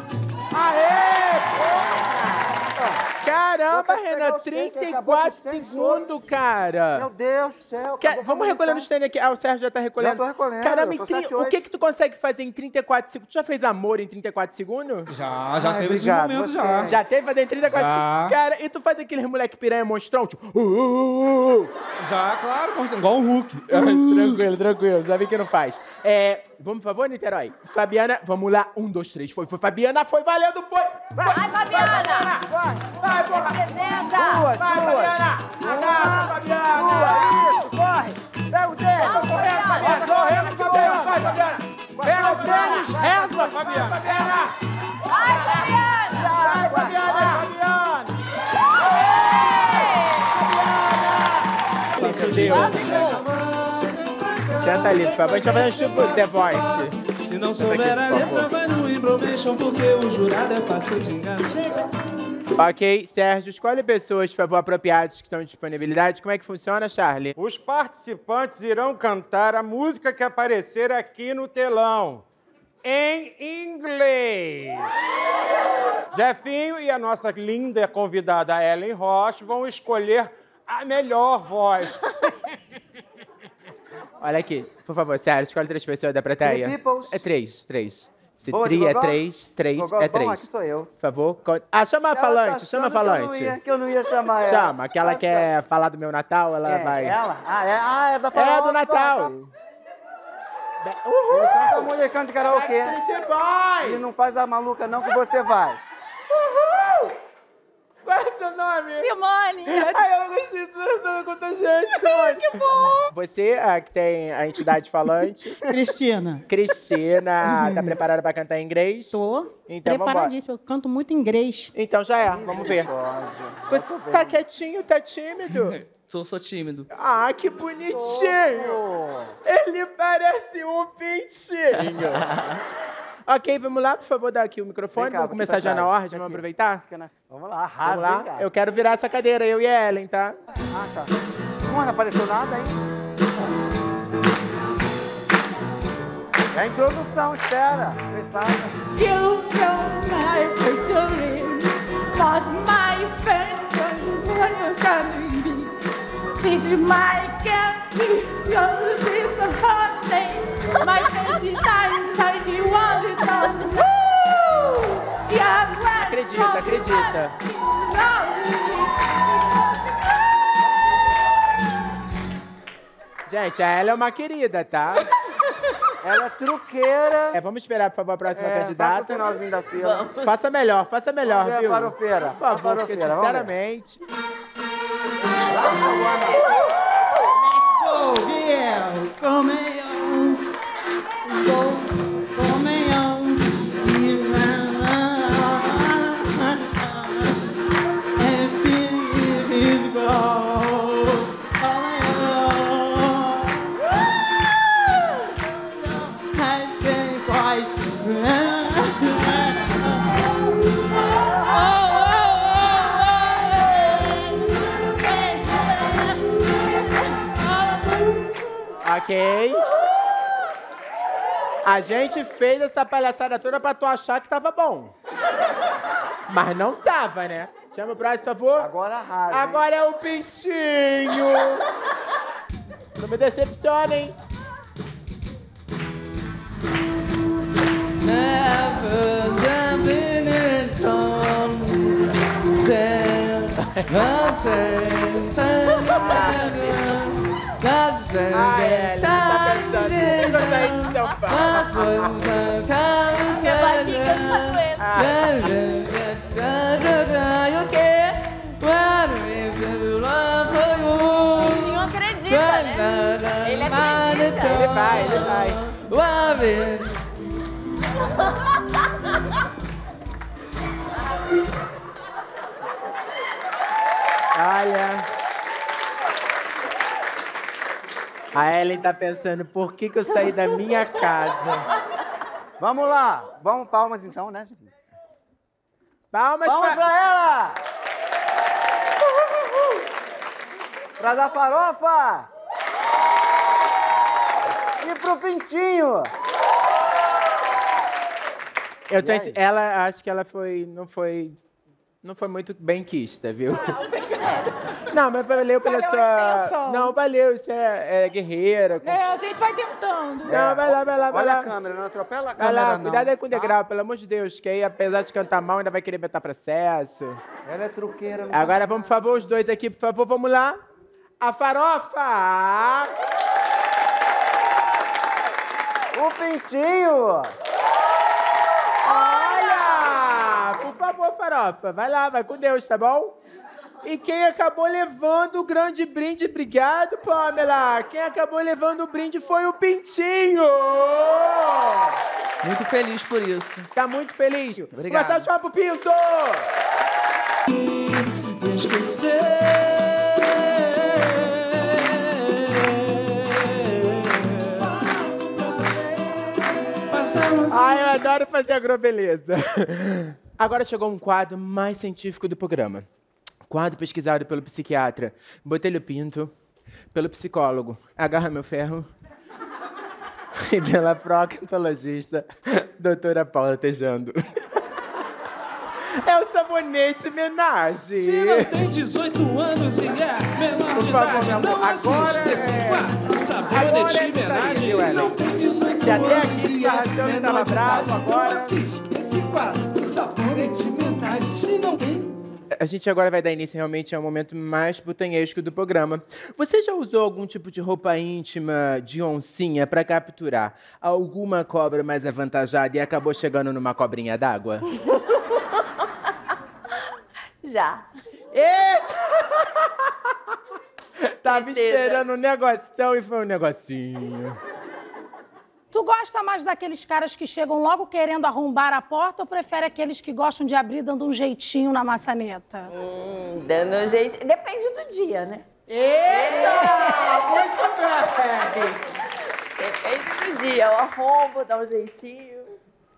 Aê, porra! Caramba, que Renan, os tênis, que acabou com os 34 tênis segundos, cara! Meu Deus do céu. Quer- acabou vamos recolhendo os isso. tênis aqui. Ah, o Sérgio já tá recolhendo. Já tô recolhendo, Caramba, eu em sou tri- 7, o 8. que que tu consegue fazer em 34 segundos? Tu já fez amor em 34 segundos? Já, já Ai, teve esse obrigado, momento você. já. Já teve fazer em 34 Já. segundos? Cara, e tu faz aqueles moleque piranha monstrão? Tipo... Uh, uh, uh, uh. Já, claro, igual o Hulk. tranquilo, tranquilo. Já vi que não faz. É, vamos, por favor, Niterói. Fabiana, vamos lá. Um, dois, três. Foi, foi. Fabiana, foi. Valendo, foi. Vai, Vai, Fabiana. Vai, vai, porra. Representa. Duas, Vai, duas. Fabiana. Abraça, Fabiana. Duas, isso, corre. Pega o dedo. Vamos, Correndo, Fabiana. Correndo, Fabiana. Vai, Fabiana. Pega os tênis. Reza, Fabiana. Fabiana. Vai, Fabiana. Vai, Fabiana. Fabiana. Meu Deus. Senta ali, por favor. A gente tá fazendo tipo The Voice. Se não souber a letra, vai no Improbation, porque o jurado é fácil de enganar. Chega! Ok, Sérgio, escolhe pessoas, por favor, apropriadas que estão em disponibilidade. Como é que funciona, Charlie? Os participantes irão cantar a música que aparecer aqui no telão. Em inglês. Jefinho e a nossa linda convidada Ellen Roche vão escolher a melhor voz. Olha aqui, por favor, Sérgio, escolhe três pessoas da plateia. Three peoples. É três, três. Se Boa tri é três, três Gogó, é bom, três. aqui sou eu. Por favor. Ah, chama a Ela tá falante, chama a achando que eu falante. ia- Que eu não ia chamar ela. Chama, aquela Ela quer falar do meu Natal, ela É, vai. ela? Ah, é, ah, é da É do Natal. Be- Uhul! Ele canta muito, ele canta karaokê. Backstreet Boys! Ele não faz a maluca não que você vai. Uhul! Qual é o seu nome? Simone. Ai, eu não gostei com tanta gente, Simone. que bom! Você, a que tem a entidade falante. Cristina. Cristina, tá preparada pra cantar em inglês? Tô. Então. Preparadíssima. Eu canto muito inglês. Então já é, vamos ver. Você tá quietinho, tá tímido? Sou, sou tímido. Ah, que bonitinho! Ele parece um pintinho. Ok, vamos lá, por favor, dar aqui o microfone. Cá, vamos começar já na ordem, vamos aproveitar? Vamos lá, arrasa, Vamos lá. hein, cara. Eu quero virar essa cadeira, eu e a Ellen, tá? Ah, tá. Não, não apareceu nada, hein? É a introdução, espera. Pensada. You know my victory was my friend when you're standing me. With my candy, you're the thing. My fancy time, it was woo! Yeah, Acredita, acredita. Gente, a Ellen é uma querida, tá? Ela é truqueira. É, vamos esperar, por favor, a próxima É, vai candidata. pro finalzinho da fila. Faça melhor, faça melhor, Vamos ver a viu? farofeira. Por favor, A porque farofeira, vamos ver. sinceramente... Oh, yeah. Comeão. Ok. A gente fez essa palhaçada toda pra tu achar que tava bom. Mas não tava, né? Chama o próximo, por favor. Agora hein? Agora é o Pintinho. Não me decepciona, hein? Never been it on. Ai, Ellen, tá pensando. Eu saí de São Paulo? Minha barriga tá doendo. Pintinho acredita, né? Ele acredita. Ele vai, ele vai. Olha. A Ellen tá pensando, por que, que eu saí da minha casa? Vamos lá. Vamos palmas então, né? Palmas, Palmas pra... pra ela! Pra dar farofa! E pro Pintinho! Eu tô, ela, acho que ela foi, não foi, não foi muito benquista, viu? Não, mas valeu pela Valeu sua... intenção. Não, valeu, você é, é guerreira. com- É, a gente vai tentando. Não, vai lá, vai lá, vai Olha lá. a câmera, não atropela a Vai câmera, lá, não. cuidado aí com o degrau, pelo amor de Deus, que aí, apesar de cantar mal, ainda vai querer botar processo. Ela é truqueira. não Agora vamos, por favor, os dois aqui, por favor, vamos lá. A farofa! O Pintinho! Olha! Por favor, farofa, vai lá, vai com Deus, tá bom? E quem acabou levando o grande brinde, obrigado, Pamela. Quem acabou levando o brinde foi o Pintinho. Muito feliz por isso. Tá muito feliz. Obrigado. Uma salva de palmas pro Pinto. Ai, eu adoro fazer agrobeleza. Agora chegou um quadro mais científico do programa. Quadro pesquisado pelo psiquiatra Botelho Pinto, pelo psicólogo Agarra Meu Ferro e pela proctologista doutora Paula Tejando. É o sabonete homenagem. Se não tem 18 anos e é menor de idade, não assiste agora esse é- quadro. Sabonete é homenagem. Se não tem 18 Se até anos e é menor de idade, agora- não assiste esse quadro. Sabonete homenagem. Se não tem A gente agora vai dar início realmente ao momento mais putanhesco do programa. Você já usou algum tipo de roupa íntima de oncinha para capturar alguma cobra mais avantajada e acabou chegando numa cobrinha d'água? Já. Tava Tristeza. esperando um negoção e foi um negocinho. Tu gosta mais daqueles caras que chegam logo querendo arrombar a porta ou prefere aqueles que gostam de abrir dando um jeitinho na maçaneta? Hum, dando um jeito. Depende do dia, né? Eita! Muito bem! Depende do dia. Eu arrombo, dá um jeitinho.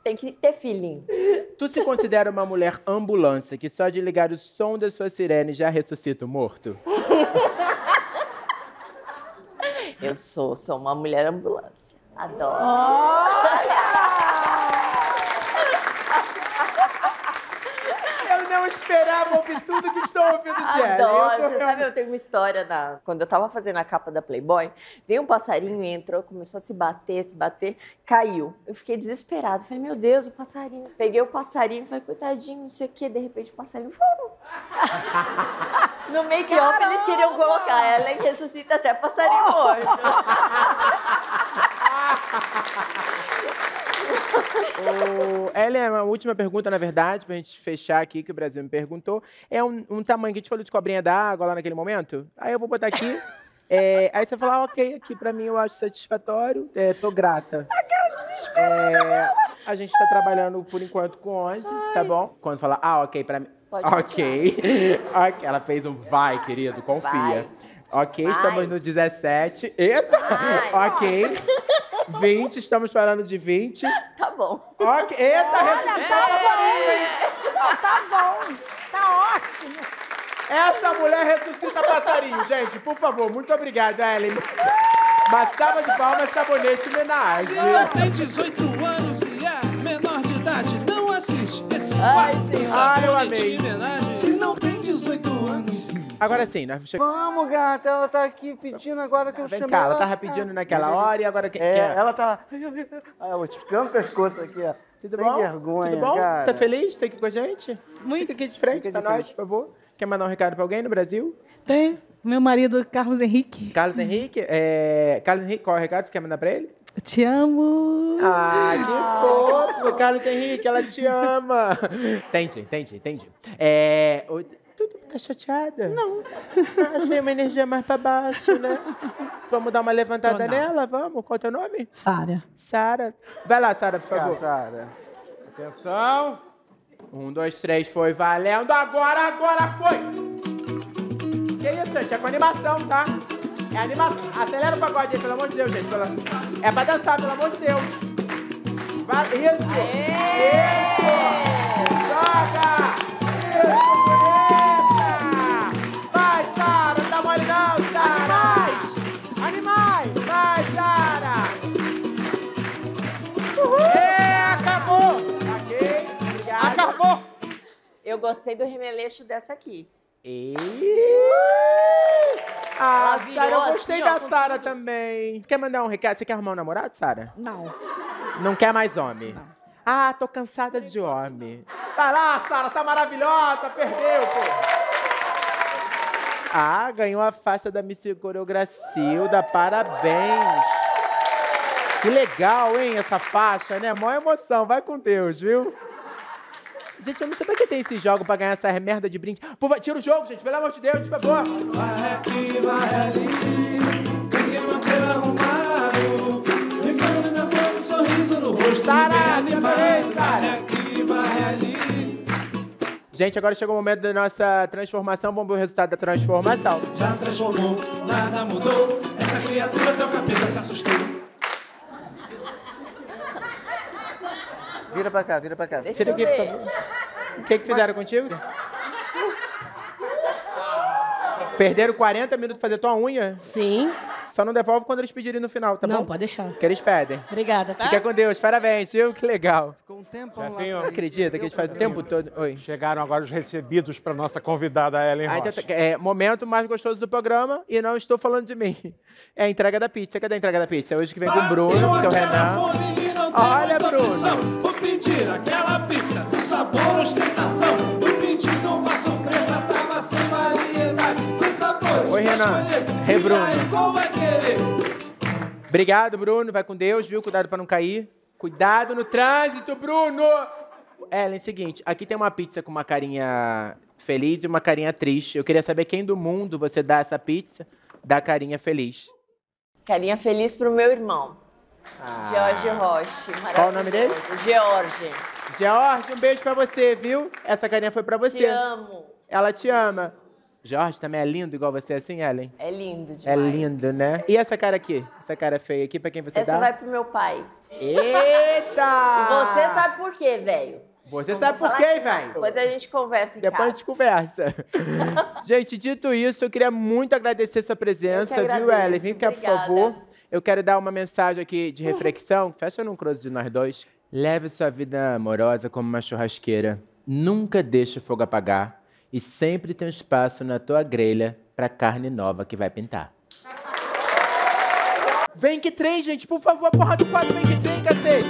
Tem que ter feeling. Tu se considera uma mulher ambulância que só de ligar o som da sua sirene já ressuscita o morto? Eu sou, sou uma mulher ambulância. Adoro. Eu não esperava ouvir tudo que estou ouvindo de Adoro. tô Você sabe, eu tenho uma história da... Quando eu tava fazendo a capa da Playboy, veio um passarinho, entrou, começou a se bater, se bater, caiu. Eu fiquei desesperada. Falei, meu Deus, o passarinho. Peguei o passarinho, falei, coitadinho, não sei o quê. De repente, o passarinho... No make-off, eles queriam colocar ela que ressuscita até passarinho morto. O... Ellen, uma última pergunta, na verdade, pra gente fechar aqui, que o Brasil me perguntou. É um, um tamanho que a gente falou de cobrinha d'água lá naquele momento. Aí eu vou botar aqui. É, aí você fala, ah, ok, aqui pra mim eu acho satisfatório, é, tô grata. A cara é, A gente tá trabalhando por enquanto com 11, tá bom? Quando fala, ah, ok, pra mim. Pode ok. ok. Ela fez um vai, querido, confia. Vai. Ok, Mais. estamos no 17. Eita! Ok. 20, estamos falando de 20. Tá bom. Ok. Eita, ressuscitou o passarinho, hein? Não, tá bom. Tá ótimo. Essa mulher ressuscita passarinho, gente. Por favor, muito obrigado, Ellen. Uma salva de palmas, sabonete, homenagem. Se não tem 18 anos e é menor de idade, não assiste esse Ai, quadro. senhor. Ai, eu amei. Se não Agora sim, nós chegamos. Vamos, gata, ela tá aqui pedindo agora que eu Vem chamei cá, ela tava pedindo naquela hora e agora quem É, quer? ela tá lá. Ah, eu vou te ficando o pescoço aqui, ó. Tudo Sem bom? vergonha, Tudo bom? cara. Tá feliz? Tá aqui com a gente? Fica aqui de frente, Fica tá de nós, frente. por favor. Quer mandar um recado pra alguém no Brasil? Tem. Meu marido, Carlos Henrique. Carlos Henrique? É... Carlos Henrique, qual é o recado que você quer mandar pra ele? Eu te amo. Ah, que fofo, Carlos Henrique, ela te ama. Entendi, entendi, entendi. É... Tudo tá chateada? Não. Achei uma energia mais pra baixo, né? Vamos dar uma levantada nela? Vamos? Qual é o teu nome? Sara. Sara. Vai lá, Sara, por favor. Sara. Atenção. Um, dois, três, foi valendo. Agora, agora foi! Que isso, gente? É com animação, tá? É animação. Acelera o pagode aí, pelo amor de Deus, gente. Pela- É pra dançar, pelo amor de Deus. Vai, isso! Isso! Joga! Isso, gostei do remeleixo dessa aqui. E... Ah, Sara, eu assim, gostei ó, da Sara também. Você quer mandar um recado? Você quer arrumar um namorado, Sara? Não. Não quer mais homem? Ah, tô cansada de homem. Vai lá, Sara, tá maravilhosa, perdeu, pô. Ah, ganhou a faixa da Miss Coreografilda, parabéns. Que legal, hein, essa faixa, né? Mó emoção, vai com Deus, viu? Gente, eu não sei pra que tem esse jogo pra ganhar essa merda de brinde. Pô, vai- tira o jogo, gente, pelo amor de Deus, por favor. Vai aqui, vai ali, tem que manter arrumado. Ficando dançando, sorriso no rosto, Sara. Vai aqui, vai ali. Gente, agora chegou o momento da nossa transformação. Vamos ver o resultado da transformação. Já transformou, nada mudou. Essa criatura teu capeta se assustou. Vira pra cá, vira pra cá. Tira aqui, por favor. O que, que fizeram contigo? Perderam 40 minutos pra fazer tua unha? Sim. Só não devolve quando eles pedirem no final, tá bom? Não, pode deixar. Que eles pedem. Obrigada, tá? Fica com Deus, parabéns, viu? Que legal. Ficou um tempo lá. Não acredita que eles fazem o tempo todo. Oi. Chegaram agora os recebidos para nossa convidada Ellen Rocha. é, momento mais gostoso do programa e não estou falando de mim. É a entrega da pizza. Cadê a entrega da pizza? Hoje que vem com o Bruno, Bateu com o Renan. não Olha, Bruno. Vou pedir aquela pizza com sabor ostentação. Fui pedindo uma surpresa, tava sem variedade. Com sabores Oi, pra Renan. escolher. Obrigado, Bruno. Vai com Deus, viu? Cuidado pra não cair. Cuidado no trânsito, Bruno! Ellen, seguinte, aqui tem uma pizza com uma carinha feliz e uma carinha triste. Eu queria saber quem do mundo você dá essa pizza da carinha feliz. Carinha feliz pro meu irmão. Ah. George Roche. Qual o nome dele? George. George, um beijo pra você, viu? Essa carinha foi pra você. Te amo. Ela te ama. Jorge também é lindo igual você assim, Ellen? É lindo demais. É lindo, né? E essa cara aqui? Essa cara feia aqui, pra quem você Essa dá? vai pro meu pai. Eita! E você sabe por quê, velho? Você sabe por quê, velho? Depois a gente conversa em Depois a casa. gente conversa. gente, dito isso, eu queria muito agradecer sua presença, viu, Ellen? Vem cá, por favor. Eu quero dar uma mensagem aqui de reflexão. Fecha num close de nós dois. Leve sua vida amorosa como uma churrasqueira. Nunca deixe o fogo apagar. E sempre tem um espaço na tua grelha pra carne nova que vai pintar. Vem que trem, gente, por favor, porra do quadro, vem que trem, cacete!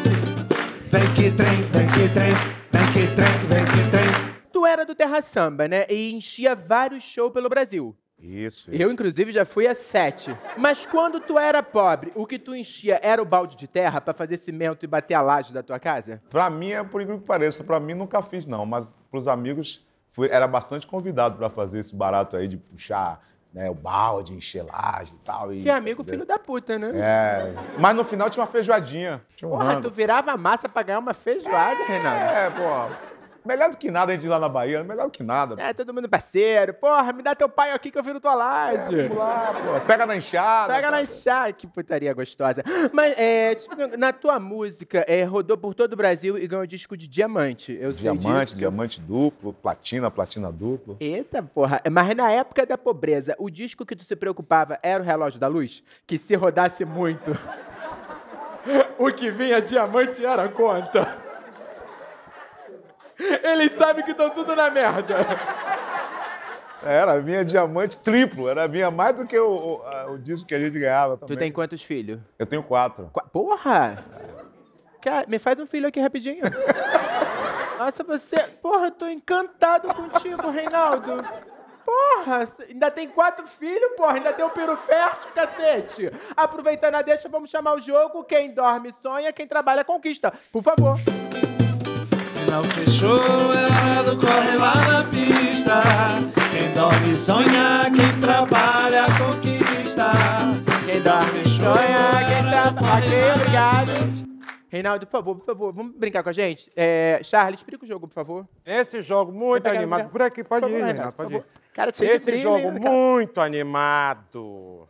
Vem que trem, vem que trem, vem que trem, vem que trem. Tu era do Terra Samba, né? E enchia vários shows pelo Brasil. Isso, Eu, inclusive, já fui a sete. Mas quando tu era pobre, o que tu enchia era o balde de terra pra fazer cimento e bater a laje da tua casa? Pra mim, é por incrível que pareça, pra mim nunca fiz não, mas pros amigos fui, era bastante convidado pra fazer esse barato aí de puxar né, o balde, encher laje e tal. E, Que amigo filho da puta, né? É, mas no final tinha uma feijoadinha. Tinha um Porra, rango. tu virava massa pra ganhar uma feijoada, Renan. É, pô. Melhor do que nada a gente ir lá na Bahia, melhor do que nada. É, todo mundo parceiro. Porra, me dá teu pai aqui que eu viro tua laje. vamos lá, pô. Pega na enxada. Pega na enxada. Que putaria gostosa. Mas, é, na tua música, é, rodou por todo o Brasil e ganhou disco de diamante. Eu sei Diamante, disso. diamante duplo, platina, platina duplo. Eita porra, mas na época da pobreza, o disco que tu se preocupava era o relógio da luz? Que se rodasse muito, o que vinha diamante era conta. Eles sabem que estão tudo na merda. Era, vinha diamante triplo, era vinha mais do que o, o, a- o disco que a gente ganhava também. Tu tem quantos filhos? Eu tenho quatro. Porra! Cara, me faz um filho aqui rapidinho. Nossa, você. Porra, eu tô encantado contigo, Reinaldo. Porra, ainda tem quatro filhos, porra, ainda tem o peru fértil, cacete. Aproveitando a deixa, vamos chamar o jogo. Quem dorme sonha, quem trabalha conquista. Por favor. Sinal fechou, é hora do corre lá na pista. Quem dorme sonha, quem trabalha conquista. Quem dorme sonha, quem trabalha. Ok, obrigado. Reinaldo, por favor, por favor, vamos brincar com a gente? É, Charles, explica o jogo, por favor. Esse jogo muito animado. Por aqui, pode Por favor, ir, por pode ir. Cara, Esse brilho, jogo Renato? muito animado.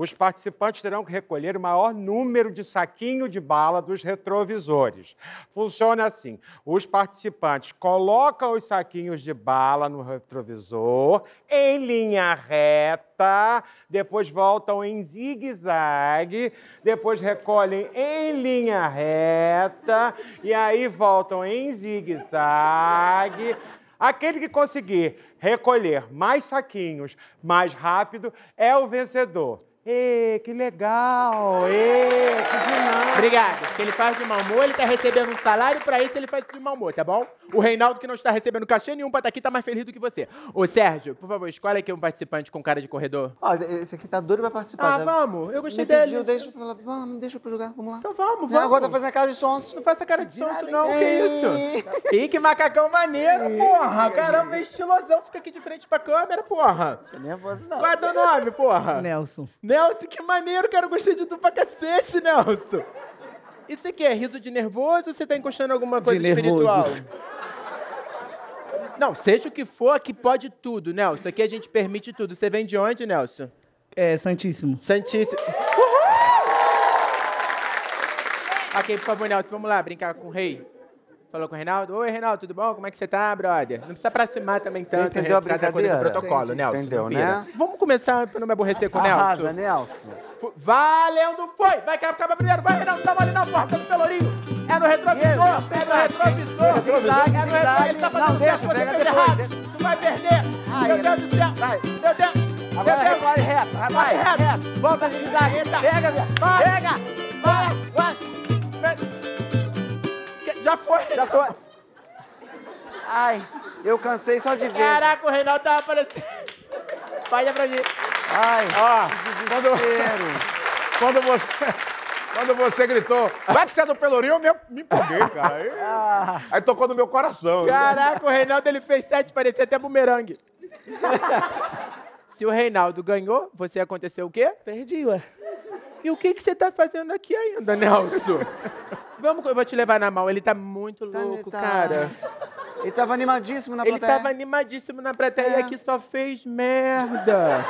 Os participantes terão que recolher o maior número de saquinho de bala dos retrovisores. Funciona assim: os participantes colocam os saquinhos de bala no retrovisor em linha reta, depois voltam em zigue-zague, depois recolhem em linha reta e aí voltam em zigue-zague. Aquele que conseguir recolher mais saquinhos mais rápido é o vencedor. Ê, que legal! Ê, que dinâmico! Obrigado. Porque ele faz de mau humor, ele tá recebendo um salário, pra isso ele faz de mau humor, tá bom? O Reinaldo, que não está recebendo cachê nenhum pra estar aqui, tá mais feliz do que você. Ô, Sérgio, por favor, escolhe aqui um participante com cara de corredor. Ó, esse aqui tá doido pra participar. Ah, já. vamos. Eu gostei Me dele. Pediu, deixa eu falar. Vamos, deixa eu jogar, vamos lá. Então vamos, Não, vamos. agora tá fazendo cara de sons. Não faça cara de sonso, não. Que Ei. isso? Ih, que macacão maneiro, porra. Caramba, é estilosão. Fica aqui de frente pra câmera, porra. Nervoso não. Qual é teu nome, porra? Nelson. Nelson, que maneiro, cara. Eu gostei de tu pra cacete, Nelson. Isso aqui é riso de nervoso ou você tá encostando em alguma coisa nervoso. espiritual? Não, seja o que for, aqui pode tudo, Nelson. Aqui a gente permite tudo. Você vem de onde, Nelson? É, Santíssimo. Santíssimo. Ok, por favor, Nelson, vamos lá brincar com o rei. Falou com o Reinaldo? Oi, Reinaldo, tudo bom? Como é que você tá, brother? Não precisa aproximar também Você tanto. entendeu a coisa do brincadeira? protocolo, Entendi, Nelson. entendeu, não né? Vamos começar pra não me aborrecer com o Nelson. Arrasa, Nelson. Valendo, foi! Vai, acaba primeiro, vai, Reinaldo, tá ali na porta do Pelourinho. É no retrovisor, é no retrovisor. Zigue-zague, É no retrovisor, ele tá Não, fazendo deixa, certo, você pega depois, deixa. Tu vai perder. Meu? Deus do céu. Vai. Meu Deus. Agora vai reto, vai, vai, reto. Volta a zigue-zague. Pega. Pega. Vai, vai. Já foi. Já foi. Ai, eu cansei só de ver. Caraca, o Reinaldo tava aparecendo. Vai pra mim. Ai, Ó, quando, quando você. Quando você gritou, vai que você é do Pelourinho, eu me, me empolguei, cara. Aí, aí tocou no meu coração. Caraca, o Reinaldo ele fez sete, parecia até bumerangue. Se o Reinaldo ganhou, você aconteceu o quê? Perdi, ué. E o que, que você tá fazendo aqui ainda, Nelson? Vamos, eu vou te levar na mão. Ele tá muito louco, tá. cara. Ele tava animadíssimo na Ele plateia. tava animadíssimo na plateia É. e aqui só fez merda.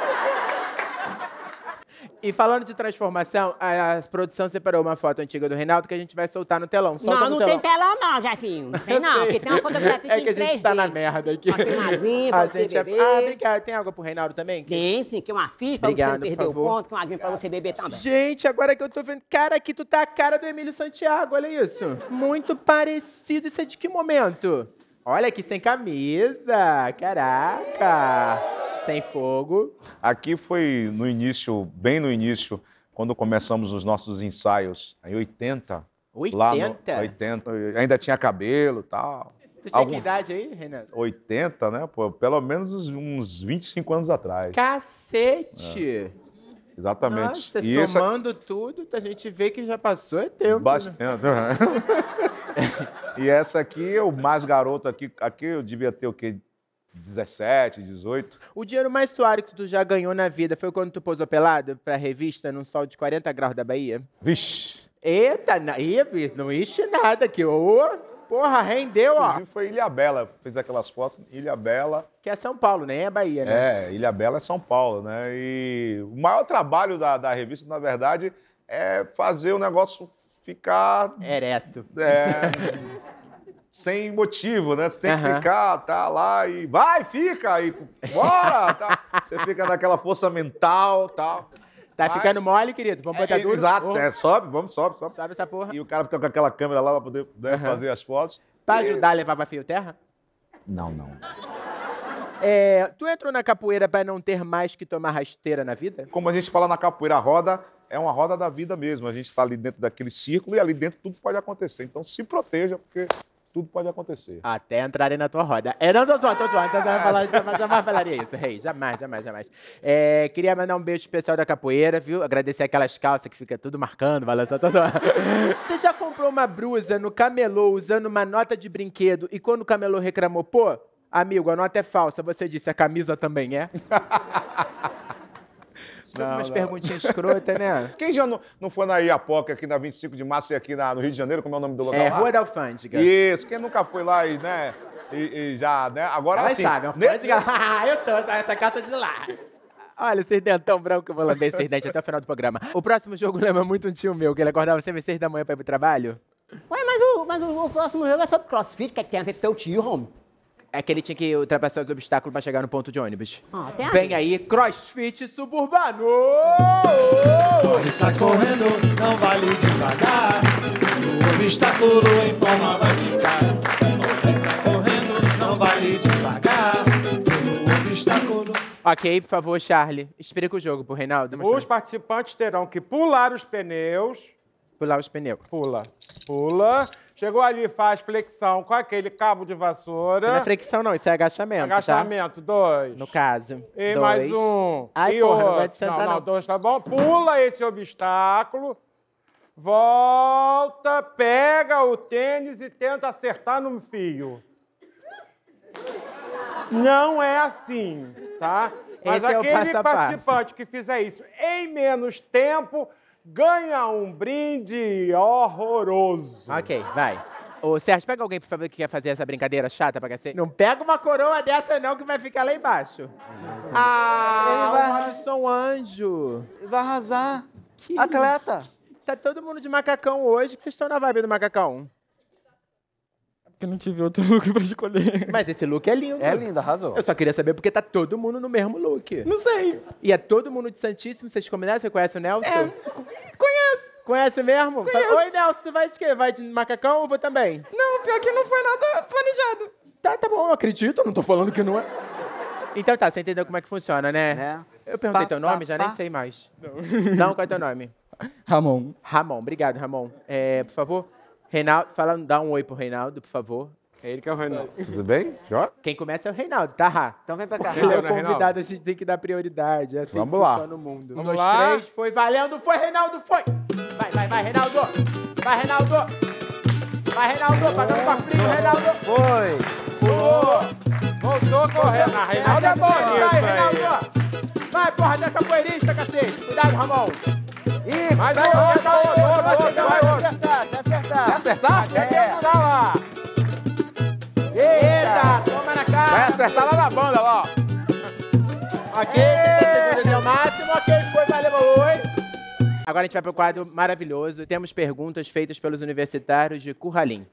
E falando de transformação, a, a produção separou uma foto antiga do Reinaldo que a gente vai soltar no telão. Solta Não, no não tem telão. telão não, Jefinho. Tem Eu não, porque tem uma fotografia É que a gente 3D. tá na merda aqui. Tem uma aguinha A pra você gente é-. Ah, obrigado. Tem água pro Reinaldo também? Tem sim, que é uma ficha pra você não perder o ponto, com uma aguinha pra você beber também. Gente, agora que eu tô vendo. Cara, aqui tu tá a cara do Emílio Santiago, olha isso. Muito parecido. Isso é de que momento? Olha aqui, sem camisa. Caraca. Sem fogo. Aqui foi no início, bem no início, quando começamos os nossos ensaios, em 80. Lá no, 80? 80. Ainda tinha cabelo e tal. Tu tinha Algum- que idade aí, Renato? 80, né? Pô, pelo menos uns- uns 25 anos atrás. Cacete! Exatamente. Nossa, e é somando tudo, a gente vê que já passou é tempo. né? Bastante. e essa aqui, o mais garoto aqui, aqui eu devia ter o quê? 17, 18. O dinheiro mais suave que tu já ganhou na vida foi quando tu posou pelado pra revista num sol de 40 graus da Bahia? Vixe! Eita, Ih, bicho, não enche nada aqui. Ô, porra, rendeu, ó. Inclusive foi Ilha Bela, fez aquelas fotos, Ilha Bela. Que é São Paulo, nem é Bahia, né? É, Ilha Bela é São Paulo, né? E o maior trabalho da, da revista, na verdade, é fazer o negócio ficar. Ereto. É, sem motivo, né? Você tem que ficar, tá lá e vai, fica, e bora! Tá. Você fica naquela força mental tal. Tá Vai. ficando mole, querido? Vamos botar É, duro? Exato, é, sobe, vamos, sobe, sobe. Sobe essa porra. E o cara fica com aquela câmera lá pra poder né, Aham. fazer as fotos. Pra E- ajudar, levava fio terra? Não, não. É, tu entrou na capoeira pra não ter mais que tomar rasteira na vida? Como a gente fala na capoeira, a roda é uma roda da vida mesmo. A gente está ali dentro daquele círculo e ali dentro tudo pode acontecer. Então se proteja, porque tudo pode acontecer. Até entrarem na tua roda. É, não, tô zoando, tô zoando. Tô zoando falar, jamais, jamais falaria isso, rei. Jamais, jamais, jamais. É, queria mandar um beijo especial da capoeira, viu? Agradecer aquelas calças que fica tudo marcando, balançando. Tô zoando. Você já comprou uma brusa no camelô usando uma nota de brinquedo e quando o camelô reclamou, pô, amigo, a nota é falsa, você disse, a camisa também é? Não, umas não. perguntinhas escrotas, né? Quem já não, não foi na Iapoca, aqui na 25 de março e aqui na- no Rio de Janeiro, como é o nome do local É, lá? Rua da Alfândega. Isso, quem nunca foi lá e, né, e, e já, né, agora assim... sabem, ne- Alfândega. nesse- Ah, eu tô, tá, essa carta de lá. Olha, esses dentão branco, eu vou lamber esses dentes até o final do programa. O próximo jogo lembra muito um tio meu, que ele acordava sempre às seis da manhã pra ir pro trabalho. Ué, mas o, mas o, o próximo jogo é sobre crossfit, o que, é que tem a ver com teu tio, homem? É que ele tinha que ultrapassar os obstáculos pra chegar no ponto de ônibus. Ah, tem a Vem aí, CrossFit Suburbano! Corre, sai correndo, não vale devagar. O obstáculo em forma vai ficar. Corre, sai correndo, não vale devagar. O obstáculo. Ok, por favor, Charlie, explica o jogo pro Reinaldo. Os participantes terão que pular os pneus. Pular os pneus. Pula. Pula. Chegou ali, faz flexão com aquele cabo de vassoura. Isso não é flexão, não, isso é agachamento. tá? Agachamento, dois. No caso. E dois. mais um. Ai, e porra, não outro. vai de sentar, não, não. não, dois tá bom. Pula esse obstáculo. Volta, pega o tênis e tenta acertar no fio. Não é assim, tá? Mas Esse é o aquele passo a passo. participante que fizer isso em menos tempo ganha um brinde horroroso. Ok, vai. Ô, Sérgio, pega alguém, por favor, que quer fazer essa brincadeira chata pra cacete. Não pega uma coroa dessa, não, que vai ficar lá embaixo. Ah, Ele vai- o Robson Anjo. Vai arrasar. Que Atleta. Tá todo mundo de macacão hoje, que vocês estão na vibe do macacão. Porque não tive outro look pra escolher. Mas esse look é lindo. É lindo, arrasou. Eu só queria saber porque tá todo mundo no mesmo look. Não sei. E é todo mundo de Santíssimo, vocês combinaram? Você conhece o Nelson? É, conheço. Conhece mesmo? Conheço. Oi, Nelson, você vai de quê? Vai de macacão ou vou também? Não, pior que não foi nada planejado. Tá, tá bom, eu acredito, não tô falando que não é. Então tá, você entendeu como é que funciona, né? Eu perguntei Pá, teu nome, pá, já pá. nem sei mais. Não, qual é teu nome? Ramon. Ramon, obrigado, Ramon. É, por favor, Reinaldo, fala, dá um oi pro Reinaldo, por favor. É ele que é o Reinaldo. Tudo bem? Quem começa é o Reinaldo, tá? Então vem pra cá. Ele é o convidado, a gente tem que dar prioridade. É assim Vamos que lá. funciona o mundo. Vamos um, dois, lá. três, foi valendo, foi, Reinaldo, foi! Vai, vai, vai, Reinaldo! Vai, Reinaldo! Vai, Reinaldo, pagando cofrinho, Reinaldo! Foi. Pulou! Voltou correndo. A Reinaldo é bom Vai. Reinaldo! Vai, porra, da capoeirista, cacete! Cuidado, Ramon! Ih, Mais vai, um, vai, outro, vai, outro, vai, outro, acertar, quer acertar. Quer acertar? Quer terminar lá. Eita, toma na cara! Vai acertar lá na banda, lá. ó. Ok, 30 segundos é o máximo. Ok, foi, valeu, oi. Agora a gente vai pro quadro maravilhoso. Temos perguntas feitas pelos universitários de Curralim.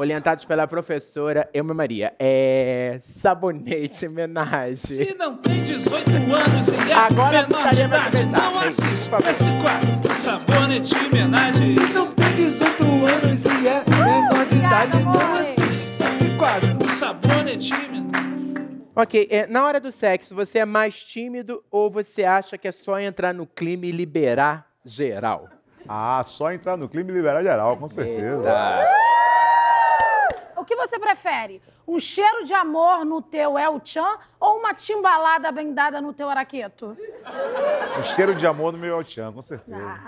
Orientados pela professora Elma Maria. É. Sabonete, homenagem. Se não tem 18 anos e é Agora a menor de idade, não assiste esse quadro. Sabonete homenagem. Se não tem 18 anos e é menor de idade, não assiste esse quadro. O sabonete homenagem. Ok, é, na hora do sexo, você é mais tímido ou você acha que é só entrar no clima e liberar geral? Ah, só entrar no clima e liberar geral, com certeza. O que você prefere? Um cheiro de amor no teu El Chan ou uma timbalada bem dada no teu araqueto? O cheiro de amor no meu Elchan, com certeza.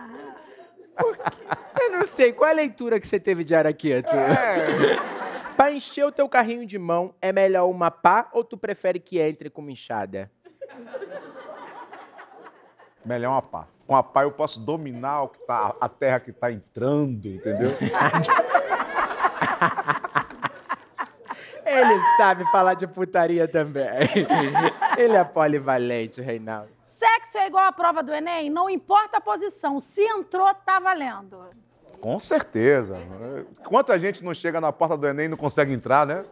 Eu não sei, qual é a leitura que você teve de araqueto? Pra encher o teu carrinho de mão, é melhor uma pá ou tu prefere que entre com uma enxada? Melhor uma pá. Com a pá eu posso dominar o que tá, a terra que tá entrando, entendeu? Ele sabe falar de putaria também. Ele é polivalente, Reinaldo. Sexo é igual a prova do Enem? Não importa a posição. Se entrou, tá valendo. Com certeza. Quanta gente não chega na porta do Enem e não consegue entrar, né?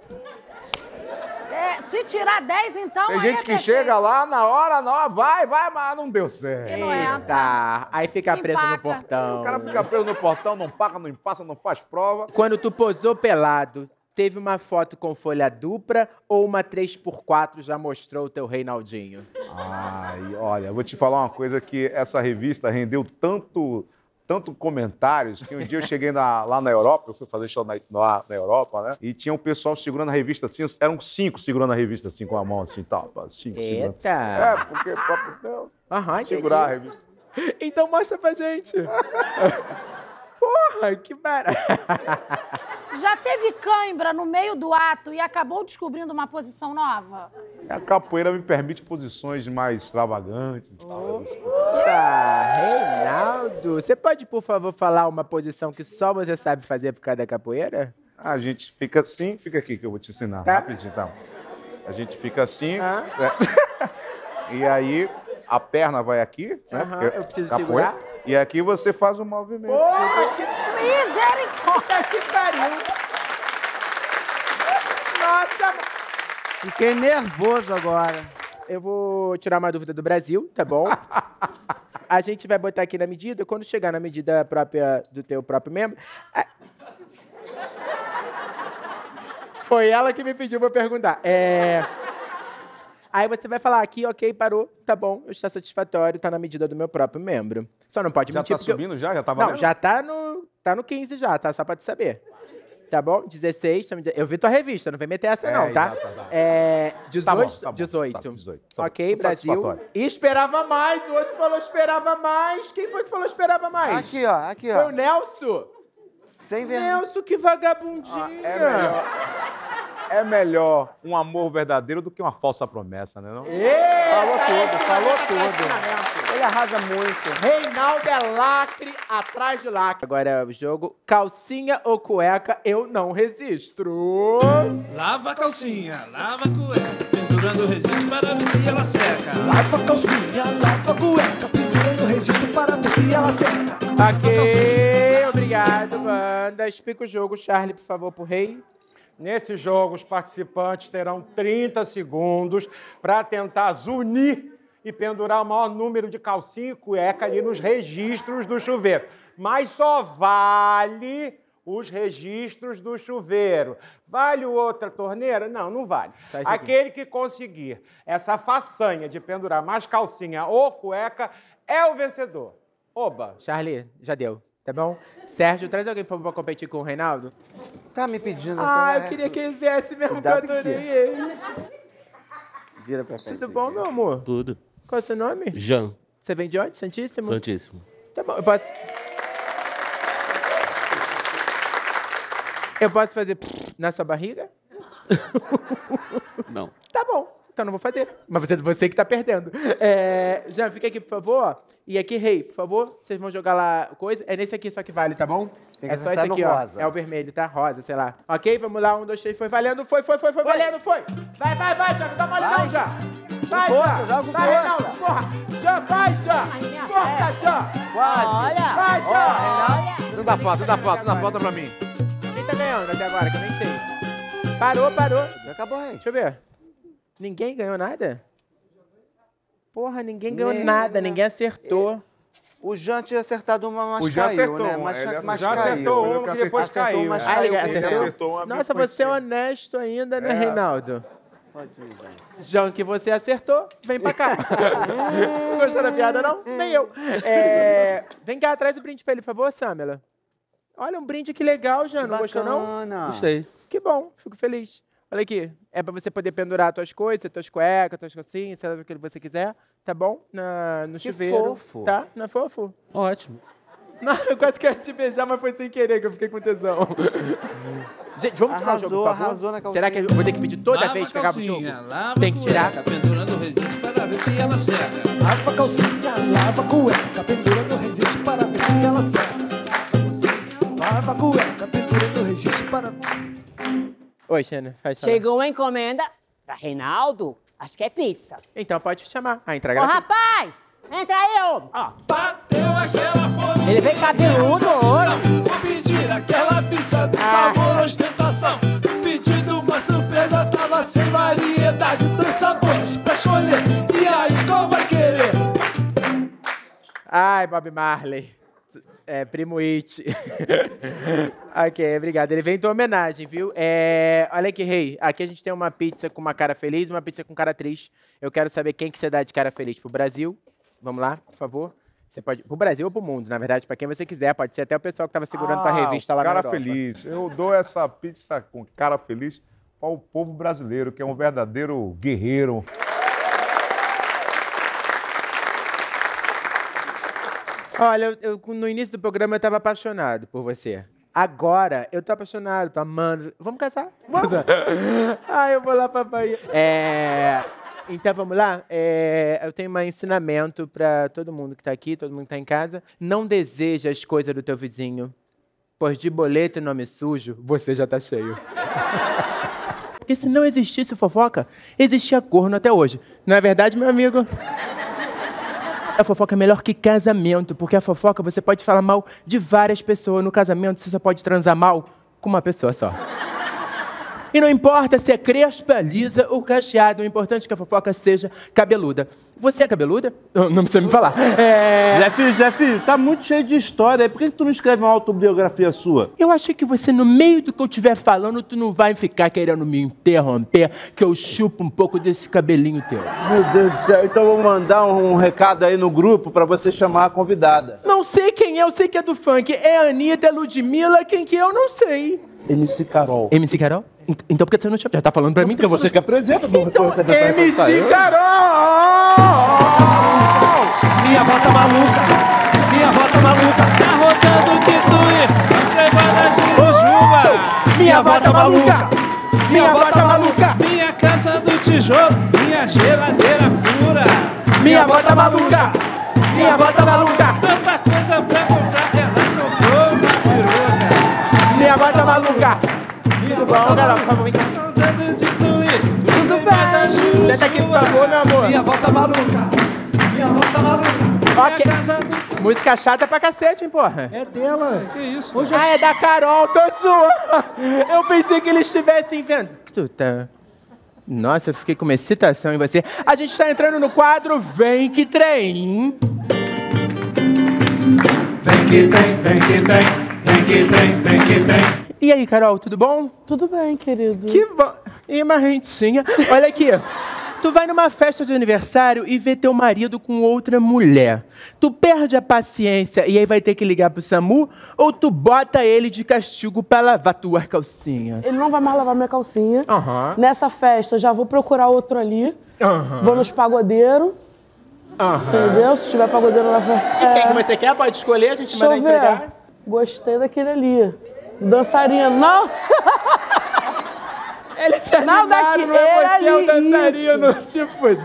É, se tirar 10, então. Tem gente é que perfeito. chega lá na hora, não, vai, vai, mas não deu certo. não entra. Eita, aí fica preso no portão. O cara fica preso no portão, não paga, não passa, não faz prova. Quando tu posou pelado, teve uma foto com folha dupla ou uma 3x4 já mostrou o teu Reinaldinho? Ai, olha, vou te falar uma coisa que essa revista rendeu tanto tanto comentários que um dia eu cheguei na- lá na Europa, eu fui fazer show na, lá na Europa, né? E tinha um pessoal segurando a revista assim, eram cinco segurando a revista assim com a mão assim, tá? Cinco segurando. Eita. É, porque pra Aham, segurar a revista. Então mostra pra gente. Porra, que barato. Já teve cãibra no meio do ato e acabou descobrindo uma posição nova? A capoeira me permite posições mais extravagantes e tal. Tá, Reinaldo, você pode, por favor, falar uma posição que só você sabe fazer por causa da capoeira? A gente fica assim, fica aqui que eu vou te ensinar Tá. rapidinho, então. A gente fica assim, né? e aí a perna vai aqui, né? Porque eu preciso capoeira, segurar. E aqui você faz o movimento. Porra, que misericórdia! que pariu! Nossa! Fiquei nervoso agora. Eu vou tirar uma dúvida do Brasil, tá bom? A gente vai botar aqui na medida, quando chegar na medida própria do teu próprio membro. a- Foi ela que me pediu pra perguntar. É... Aí você vai falar aqui, ok, parou, tá bom, está satisfatório, tá na medida do meu próprio membro. Só não pode Já mentir. tá porque eu- subindo já? Já tá Não, valendo? já tá no, tá no 15 já, tá? Só pra te saber. Tá bom? 16, tá eu vi tua revista, não vem meter essa É, não, tá? tá. É, 18, Tá bom, tá bom, 18. tá, 18, tá bom. ok, Brasil. E esperava mais, o outro falou esperava mais. Quem foi que falou esperava mais? Aqui, ó, aqui, ó. Foi o Nelson? Sem Nelson, que vagabundinho. É melhor, é melhor um amor verdadeiro do que uma falsa promessa, né? Não? Falou tudo, falou tudo. Ele arrasa muito. Reinaldo é lacre atrás de lacre. Agora o jogo, calcinha ou cueca, eu não registro. Lava a calcinha, lava a cueca, pendurando o registro para ver se ela seca. Lava a calcinha, lava a cueca, pendurando o registro para ver se ela seca. Ok, obrigado. Explica o jogo, Charlie, por favor, pro rei. Nesse jogo, os participantes terão 30 segundos para tentar zunir e pendurar o maior número de calcinha e cueca ali nos registros do chuveiro. Mas só vale os registros do chuveiro. Vale outra torneira? Não, não vale. Tá. Aquele que conseguir essa façanha de pendurar mais calcinha ou cueca é o vencedor. Oba! Charlie, já deu, tá bom? Sérgio, traz alguém, pra competir com o Reinaldo. Tá me pedindo. Ah, tá? eu queria que ele viesse mesmo, que eu adorei ele. Vira pra frente. Tudo bom, meu amor? Tudo. Qual é o seu nome? Jean. Você vem de onde? Santíssimo? Santíssimo. Tá bom, eu posso... Eu posso fazer na sua barriga? Não. Tá bom, então não vou fazer. Mas você, você que tá perdendo. É, Jean, fica aqui, por favor. E aqui, Rei, por favor, vocês vão jogar lá coisa. É nesse aqui só que vale, tá bom? Tem que é só esse aqui, ó. rosa. É o vermelho, tá? Rosa, sei lá. Ok, vamos lá. Um, dois, três, foi valendo. Foi, foi, foi, foi valendo, foi. Vai, vai, vai, Jean. Dá mole não, Jean. Vai, força, Jean. joga com Vai, força. Reinaldo, porra. Jean, vai, Jean. Força, Jean. Quase. Olha. Vai, Jean. Não dá falta, não dá falta, não dá falta pra mim. Quem tá ganhando até agora, que eu nem sei. Parou, parou. Acabou, Rei. Deixa eu ver. Ninguém ganhou nada? Porra, ninguém ganhou Nem- nada, ninguém acertou. O Jean tinha acertado uma, mas O Jean caiu, acertou né? uma, Mas, ele mas acertou. caiu. acertou uma que que depois acertou, caiu. mas Ah, caiu. ele Ele acertou? acertou uma Nossa, você é honesto ainda, né, É. Reinaldo? Pode ir, Jean. Jean, que você acertou, vem pra cá. não gostou da piada, não? Nem eu. É, Vem cá, traz o brinde pra ele, por favor, Samela. Olha, um brinde que legal, Jean. Não gostou, não? Gostei. Que bom, fico feliz. Olha aqui, é pra você poder pendurar tuas coisas, tuas cuecas, tuas calcinhas, sei lá o que você quiser, tá bom? Na, no Que chuveiro. fofo. Tá? Não é fofo? Ótimo. Não, eu quase quero te beijar, mas foi sem querer que eu fiquei com tesão. Gente, vamos tirar o jogo, Arrasou, por favor? arrasou na calcinha. Será que eu vou ter que pedir toda Lava vez que acabar o jogo? calcinha, lava Tem que a tirar? cueca, pendurando o registro para ver se ela seca. Lava a calcinha, lava a cueca, pendurando o registro para ver se ela seca. Lava a cueca, pendurando o registro para... Oi, Xana, faz falar. Chegou uma encomenda pra Reinaldo. Acho que é pizza. Então pode chamar. Ah, entrega Ô, aqui. rapaz! Entra aí, ô! Ó, Bateu aquela fome. ele vem cabeludo hoje. Vou pedir aquela pizza de Ah. sabor ostentação. Pedindo uma surpresa, tava sem variedade, dois sabores pra escolher. E aí, qual vai querer? Ai, Bob Marley. É, primo It. ok, obrigado. Ele veio em tua homenagem, viu? É, olha aqui, rei. Aqui a gente tem uma pizza com uma cara feliz e uma pizza com cara triste. Eu quero saber quem que você dá de cara feliz pro Brasil. Vamos lá, por favor. Você pode. Pro Brasil ou pro mundo, na verdade, pra quem você quiser. Pode ser até o pessoal que tava segurando tua Ah, revista lá cara na Europa. feliz. Eu dou essa pizza com cara feliz para o povo brasileiro, que é um verdadeiro guerreiro. Olha, eu, eu- no início do programa eu tava apaixonado por você. Agora eu tô apaixonado, tô amando. Vamos casar? Vamos. Ai, eu vou lá pra Bahia. É. Então vamos lá? É, eu tenho um ensinamento pra todo mundo que tá aqui, todo mundo que tá em casa. Não deseja as coisas do teu vizinho, pois de boleto e nome sujo, você já tá cheio. Porque se não existisse fofoca, existia corno até hoje. Não é verdade, meu amigo? A fofoca é melhor que casamento, porque a fofoca você pode falar mal de várias pessoas. No casamento você só pode transar mal com uma pessoa só. E não importa se é crespa, lisa ou cacheada, o importante é que a fofoca seja cabeluda. Você é cabeluda? Não precisa me falar. É... Jeff, Jeff, tá muito cheio de história. Por que que tu não escreve uma autobiografia sua? Eu achei que você, no meio do que eu estiver falando, tu não vai ficar querendo me interromper, que eu chupo um pouco desse cabelinho teu. Meu Deus do céu, então eu vou mandar um recado aí no grupo pra você chamar a convidada. Não sei quem é, eu sei que é do funk. É a Anitta, é Ludmilla, quem que é, eu não sei. MC Carol. MC Carol? Ent- Então por que você não chama? Já tá falando pra mim? Porque você que apresenta. Então, você vai MC? Carol! Minha tá maluca, minha tá maluca. Tá rodando tituí, levando de Jujuba. Minha tá maluca, minha tá maluca. Minha casa do tijolo, minha geladeira pura. Minha tá maluca, minha tá maluca. Minha avó tá maluca. Rodando de twist, tudo bem. Senta aqui, por favor, meu amor. Minha avó tá maluca, minha avó tá maluca. Ok. Música chata pra cacete, hein, porra? É dela. Que isso? Ah, é da Carol, tô zoando. Eu pensei que eles estivessem vendo. Tu tá... Nossa, eu fiquei com uma excitação em você. A gente tá entrando no quadro Vem Que Trem. Vem que tem, vem que tem, vem que tem, vem que tem. E aí, Carol, tudo bom? Tudo bem, querido. Que bom. E uma rentinha. Olha aqui. Tu vai numa festa de aniversário e vê teu marido com outra mulher. Tu perde a paciência e aí vai ter que ligar pro SAMU? Ou tu bota ele de castigo pra lavar tua calcinha? Ele não vai mais lavar minha calcinha. Aham. Nessa festa, eu já vou procurar outro ali. Aham. Vou nos pagodeiros. Aham. Entendeu? Se tiver pagodeiro na festa. E quem que você quer? Pode escolher, a gente Deixa manda eu ver. entregar. Gostei daquele ali. Dançarina. Não! Ele se Não, daqui, não é você, é o dançarino. Se fude.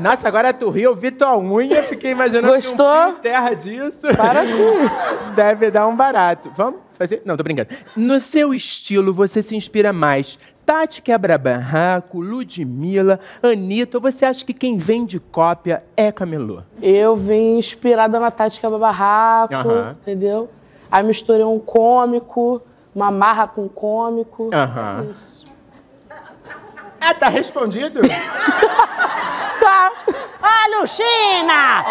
Nossa, agora tu riu, eu vi tua unha, fiquei imaginando Gostou? que um terra disso. Para aqui. Deve dar um barato. Vamos fazer? Não, tô brincando. No seu estilo, você se inspira mais Tati Quebra-Barraco, Ludmilla, Anitta, você acha que quem vende cópia é Camelô? Eu vim inspirada na Tática Barraco, Aham. entendeu? Aí misturei um cômico, uma marra com cômico. Aham. Isso. Ah, tá respondido? Tá. Ô, Lucina!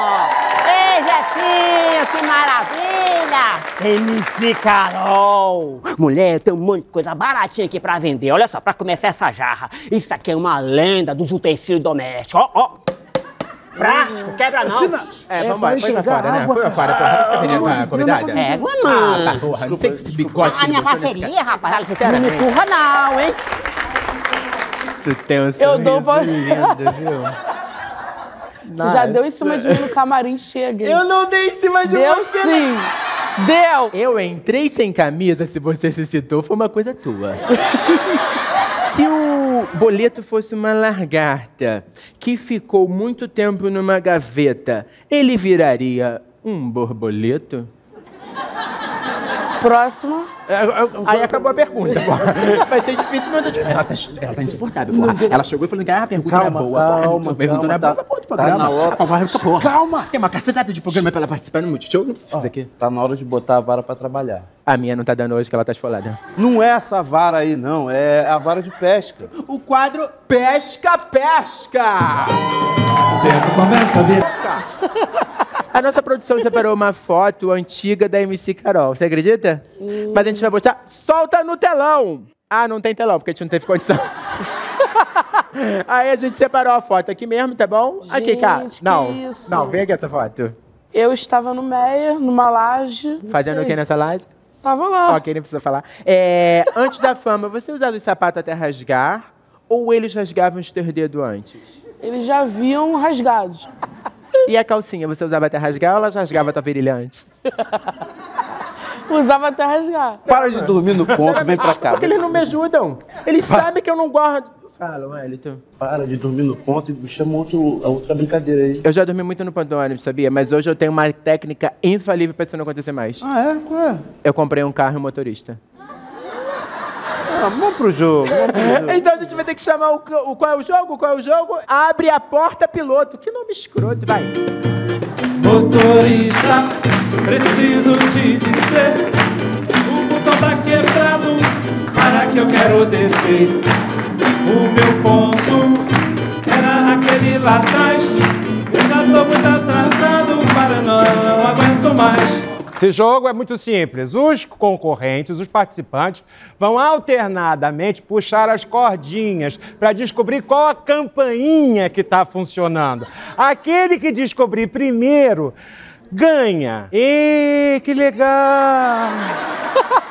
Ei, Jefinho, que maravilha! MC Carol! Mulher, tem um monte de coisa baratinha aqui pra vender. Olha só, pra começar essa jarra. Isso aqui é uma lenda dos utensílios domésticos. Ó, ó. Prático, quebra não. É, vamos embora. Foi pra fora, né? Foi pra fora. Vai ficar vendendo pra convidada? É, não. Ah, tá, porra. Não sei que esse bigode... A minha parceria, rapaz, não me empurra não, hein? Tu tem um Eu sorriso dou pra- lindo, viu? Você já deu em cima de mim no camarim, chega. Eu não dei em cima de Deu você, sim. Deu. Eu entrei sem camisa, se você se citou, foi uma coisa tua. se o boleto fosse uma lagarta que ficou muito tempo numa gaveta, ele viraria um borboleto? Próximo. Aí acabou a pergunta. Vai ser difícil, mas eu tô- ela tá, ela tá insuportável. porra. Ela chegou e falou que ah, a pergunta Calma, não é boa. porra. calma, A pergunta não é calma, boa. tá- Pô, de tá programa. na hora. Porra. Calma. Tem uma cacetada de programa pra ela participar no Multishow. Precisa aqui. Tá na hora de botar a vara pra trabalhar. A minha não tá dando hoje, que ela tá esfolada. Não é essa vara aí, não. É a vara de pesca. O quadro Pesca Pesca! O tempo começa a virar. A nossa produção separou uma foto antiga da MC Carol. Você acredita? Mas a gente vai botar. Solta no telão! Ah, não tem telão, porque a gente não teve condição. Aí a gente separou a foto aqui mesmo, tá bom? aqui, cara. Gente, Não, isso? não, vem aqui essa foto. Eu estava no Meia, numa laje. Fazendo sei. o que nessa laje? Tava lá. Ok, nem precisa falar. É, antes da fama, você usava os sapatos até rasgar ou eles rasgavam os teus dedos antes? Eles já vinham rasgados. E a calcinha, você usava até rasgar ou ela rasgava a tua virilha antes? Usava até rasgar. Para de dormir no ponto, vem pra cá. Porque eles não me ajudam. Eles sabem que eu não gosto. Fala, Wellington. Para de dormir no ponto e chama outro, a outra brincadeira aí. Eu já dormi muito no ponto do ônibus, sabia? Mas hoje eu tenho uma técnica infalível pra isso não acontecer mais. Ah, é? Qual é? Eu comprei um carro e um motorista. Vamos pro jogo, vamos pro jogo. Então a gente vai ter que chamar o, o- qual é o jogo? Qual é o jogo? Abre a porta piloto. Que nome escroto, vai. Motorista, preciso te dizer O botão tá quebrado, para que eu quero descer O meu ponto era aquele lá atrás Eu já tô muito atrasado, para não aguento mais Esse jogo é muito simples. Os concorrentes, os participantes, vão alternadamente puxar as cordinhas para descobrir qual a campainha que está funcionando. Aquele que descobrir primeiro ganha. E que legal!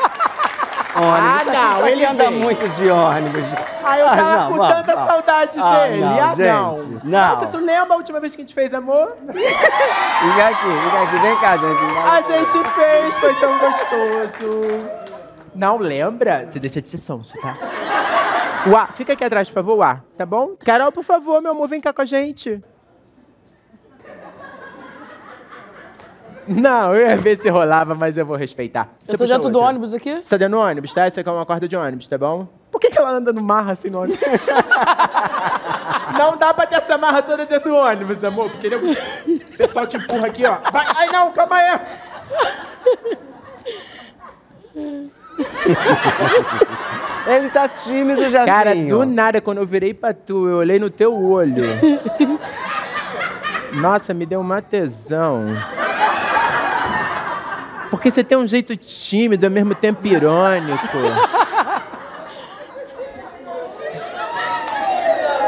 Ônibus. Ah, não, ele anda vem. muito de ônibus. Ah, eu tava não, com vamos, tanta vamos. saudade Ah, dele. não, ah, não. gente, não. Nossa, tu lembra a última vez que a gente fez amor? Liga aqui, liga aqui, vem cá, gente. A gente fez, foi tão gostoso. Não lembra? Você deixa de ser sonso, tá? Uá, fica aqui atrás, por favor, Uá, tá bom? Carol, por favor, meu amor, vem cá com a gente. Não, eu ia ver se rolava, mas eu vou respeitar. Você Eu tô dentro do outra. ônibus aqui? Você tá dentro do ônibus, tá? Você é uma corda de ônibus, tá bom? Por que, que ela anda no marra assim no ônibus? não dá pra ter essa marra toda dentro do ônibus, amor, porque nego- o pessoal te empurra aqui, ó. Vai, ai não, calma aí. Ele tá tímido, já Cara, do nada, quando eu virei pra tu, eu olhei no teu olho. Nossa, me deu uma tesão. Porque você tem um jeito tímido, ao mesmo tempo irônico.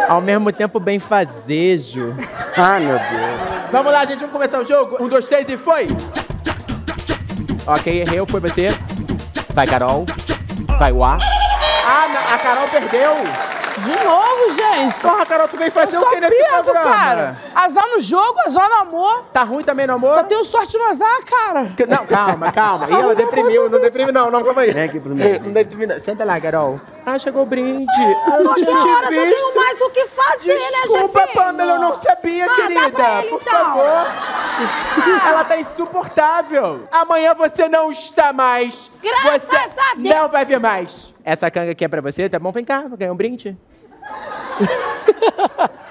Ao mesmo tempo benfazejo. Ah, meu Deus. Vamos lá, gente, vamos começar o jogo. Um, dois, três e foi! Ok, errei, foi você. Vai, Carol. Vai, A. Ah, a Carol perdeu. De novo, gente. Porra, Carol, tu veio fazer eu o que nesse perco, programa? cara. Azar no jogo, azar no amor. Tá ruim também no amor? Só tenho sorte no azar, cara. Não, calma, calma. Ih, ela deprimiu, não deprime não, não, calma aí. Vem aqui pro. Não deprime não. Senta lá, Carol. Ah, chegou o brinde. Ah, eu não tinha te horas eu visto. tenho mais o que fazer, Desculpa, né, chefinho? Pamela, eu não sabia, Ah, dá querida. pra ele, Por então. favor. Ela tá insuportável. Amanhã você não está mais. Graças você a Deus. Não vai vir mais. Essa canga aqui é pra você, tá bom? Vem cá, vou ganhar um brinde.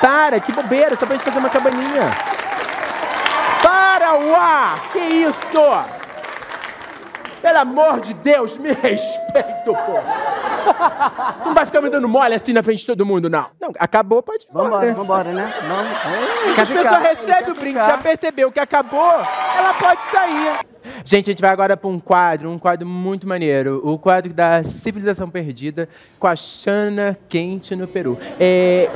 Para, que bobeira, só pra gente fazer uma cabaninha. Para, uá! Que isso? Pelo amor de Deus, me respeito, pô. Não vai ficar me dando mole assim na frente de todo mundo, não. Não, acabou, pode ir. Vambora, vambora, né? Vamos. As pessoas recebem o brinde, já percebeu que acabou, ela pode sair. Gente, a gente vai agora para um quadro, um quadro muito maneiro. O quadro da Civilização Perdida com a Xana Quente no Peru. É.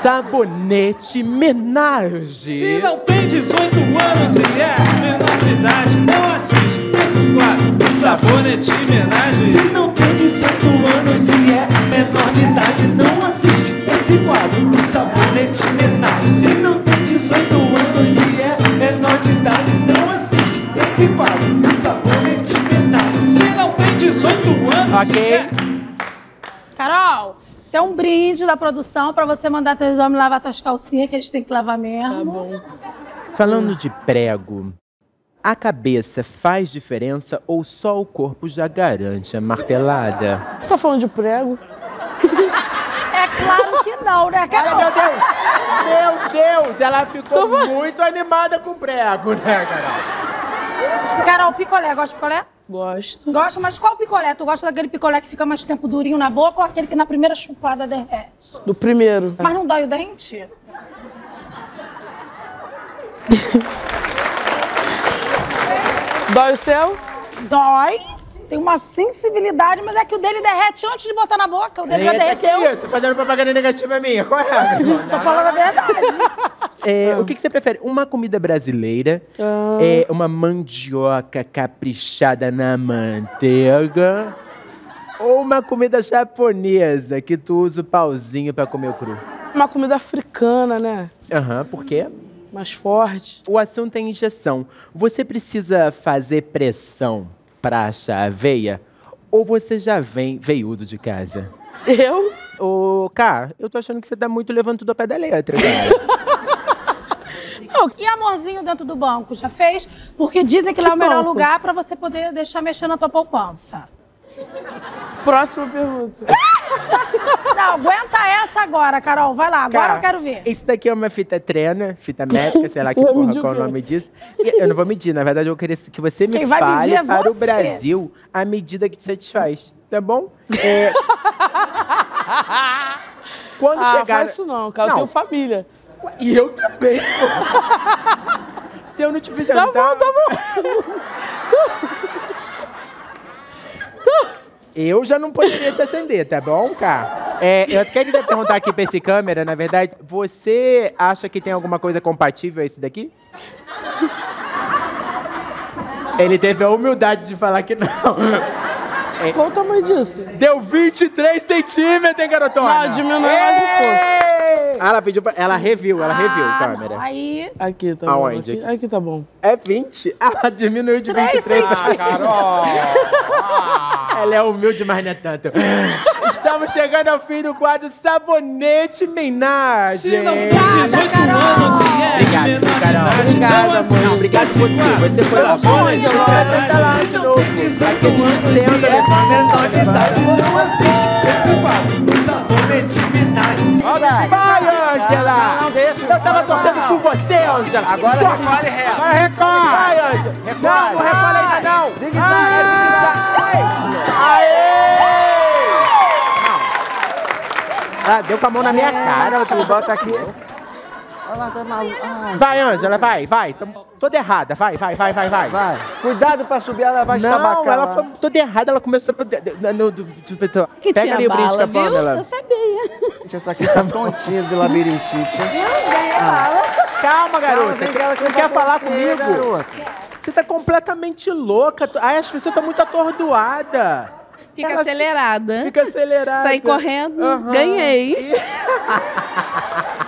Sabonete Menage. Se não tem 18 anos e é menor de idade, não assiste esse quadro Sabonete Homenagem. Se não Ok. Carol, isso é um brinde da produção pra você mandar teus homens lavar tuas calcinhas, que eles têm que lavar mesmo. Tá bom. Falando de prego, a cabeça faz diferença ou só o corpo já garante a martelada? Você tá falando de prego? É claro que não, né, Ai, Carol? meu Deus! Meu Deus! Ela ficou muito animada com prego, né, Carol? Carol, picolé, gosta de picolé? Gosto. Gosta, mas qual picolé? Tu gosta daquele picolé que fica mais tempo durinho na boca ou aquele que na primeira chupada derrete? Do primeiro. Mas não dói o dente? Dói o céu? Dói. Tem uma sensibilidade, mas é que o dele derrete antes de botar na boca. O dele já Eita, que derreteu. isso? Fazendo propaganda negativa minha. Qual é? irmão? Tô falando a verdade. É, O que, que você prefere? Uma comida brasileira, é, uma mandioca caprichada na manteiga, ou uma comida japonesa que tu usa o pauzinho pra comer o cru? Uma comida africana, né? Aham, por quê? Mais forte. O assunto é injeção. Você precisa fazer pressão pra achar aveia? Ou você já vem veiudo de casa? Eu? Ô, Cá, eu tô achando que você tá muito levando tudo ao pé da letra, cara. E amorzinho dentro do banco, já fez? Porque dizem que lá é o melhor banco? lugar pra você poder deixar mexendo na tua poupança. Próxima pergunta. Não, aguenta essa agora, Carol. Vai lá, agora Cara, eu quero ver. Isso daqui é uma fita treina, fita métrica, sei lá que porra, o qual o nome disso. E Eu não vou medir, na verdade eu queria que você me Quem vai fale medir é para o você. Brasil a medida que te satisfaz, tá bom? É, Quando ah, chegar... faz isso não, cara. Eu Não. tenho família. E eu também, pô. Se eu não te fizer Tá bom, tá bom. Eu já não poderia te atender, tá bom, cara? É, eu queria perguntar aqui pra esse câmera, na verdade, você acha que tem alguma coisa compatível a esse daqui? Ele teve a humildade de falar que não. É. Qual o tamanho disso? Deu 23 centímetros, hein, garotona? Não, diminui mais um pouco. Ah, ela pediu pra... Ela reviu, ela reviu, Ah, câmera. não, Aí. Aqui, tá Aonde? bom. Aqui, aqui tá bom. É 20? Ela diminuiu de Três 23 centímetros. Ela é humilde, mas não é tanto. Estamos chegando ao fim do quadro Sabonete. Se não tem 18 anos e é Obrigado, Carol. Obrigado, não amor. assiste Obrigado esse você. Você foi menagem. Senta lá Se de não novo. tem 18 Aquele anos e é menor de idade, não assiste esse quadro. Sabonete menagem. Vai, Angela! Não, não deixa. Eu tava torcendo por você, Angela. Agora Corre. recolhe reto. Vai, recolhe. Vai, Angela. Não, não recolhe ainda não. Ai, Aê! Ah, deu com a mão na minha cara. Tu bota aqui. Ela tá maluca. Ai. Vai, Angela, vai, vai. Tô toda errada. Vai, vai, vai, vai, vai. Vai. Cuidado pra subir, ela vai Não, estabacar ela lá. foi toda errada. Ela começou... Que Pega tinha ali o brinde bala, com a viu? Pamela. Eu sabia. Gente, essa aqui tá tontinha de labirintite. Não, ganhei Ah. bala. Calma, garota. Calma, que ela Você quer falar você, comigo? garota. Você tá completamente louca. Ai, as pessoas estão muito atordoadas. Fica Ela- acelerada. Fica acelerada. Saí correndo, Aham. ganhei. Já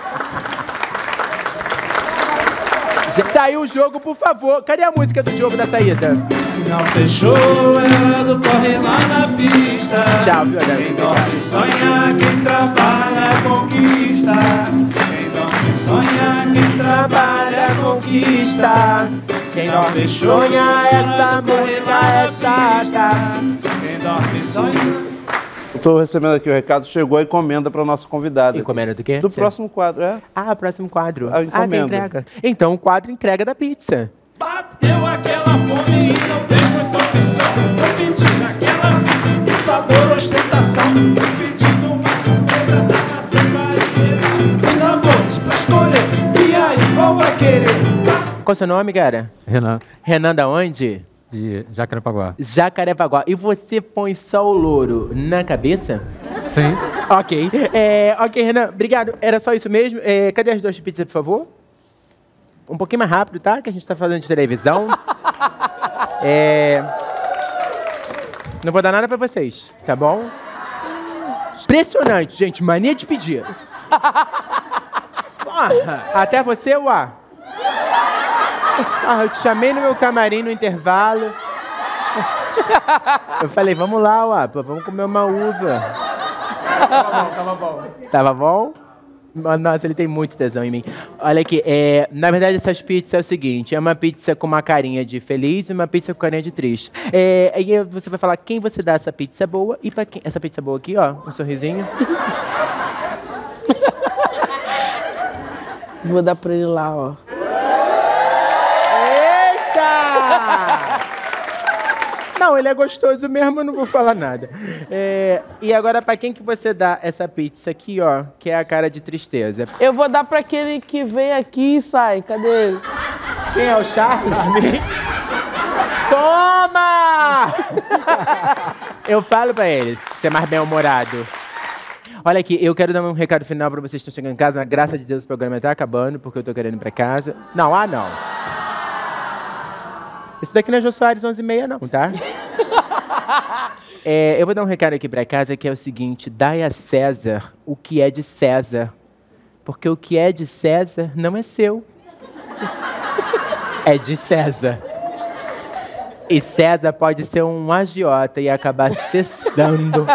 Saiu o jogo, por favor. Cadê a música do jogo da saída? Sinal fechou, ela do corre lá na pista. Tchau, viu, Adão? Quem dorme sonha, quem trabalha conquista. Quem dorme sonha, quem trabalha conquista. Quem dorme sonha, essa música é chata. Quem dorme sonha. Estou recebendo aqui o recado, chegou a encomenda para o nosso convidado. Encomenda do quê? Do próximo quadro, é? Ah, próximo quadro. A Ah, tem encomenda. entrega. Então, o quadro entrega da pizza. Bateu aquela fome e não tem. Vou pedir aquela pizza, sabor, ostentação. Vou pedir uma surpresa da. Os sabores pra escolher, e aí qual vai querer? Qual é o seu nome, cara? Renan, Renan da onde? De Jacarepaguá. Jacarepaguá. E você põe só o louro na cabeça? Sim. Ok. É, ok, Renan, obrigado. Era só isso mesmo. É, cadê as duas pizzas, por favor? Um pouquinho mais rápido, tá? Que a gente tá falando de televisão. É... Não vou dar nada pra vocês, tá bom? Impressionante, gente. Mania de pedir. Porra, até você, Uá. Ah, eu te chamei no meu camarim no intervalo. Eu falei, vamos lá, pô, vamos comer uma uva. Tava bom, tava bom. Tava bom? Nossa, ele tem muito tesão em mim. Olha aqui, é, na verdade, essas pizzas é o seguinte: é uma pizza com uma carinha de feliz e uma pizza com carinha de triste. É, aí você vai falar quem você dá essa pizza boa e pra quem. Essa pizza boa aqui, ó, um sorrisinho. Vou dar pra ele lá, ó. Não, ele é gostoso mesmo, eu não vou falar nada. É, e agora, pra quem que você dá essa pizza aqui, ó, que é a cara de tristeza? Eu vou dar pra aquele que vem aqui e sai. Cadê ele? Quem é o Charles? Toma! Eu falo pra eles ser mais bem-humorado. Olha aqui, eu quero dar um recado final pra vocês que estão chegando em casa. Graças a Deus o programa tá acabando, porque eu tô querendo ir pra casa. Não, ah, não. Isso daqui não é Jô Soares 11h30, não, tá? É, eu vou dar um recado aqui pra casa que é o seguinte: dai a César o que é de César. Porque o que é de César não é seu. É de César. E César pode ser um agiota e acabar cessando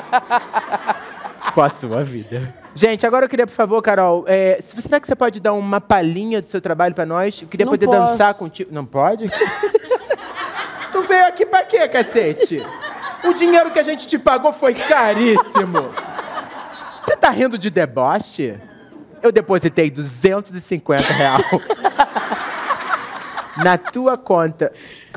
com a sua vida. Gente, agora eu queria, por favor, Carol, é, se- será que você pode dar uma palhinha do seu trabalho pra nós? Eu queria Não poder posso. dançar contigo. Não pode? Tu veio aqui pra quê, cacete? O dinheiro que a gente te pagou foi caríssimo. Você tá rindo de deboche? Eu depositei 250 reais na tua conta.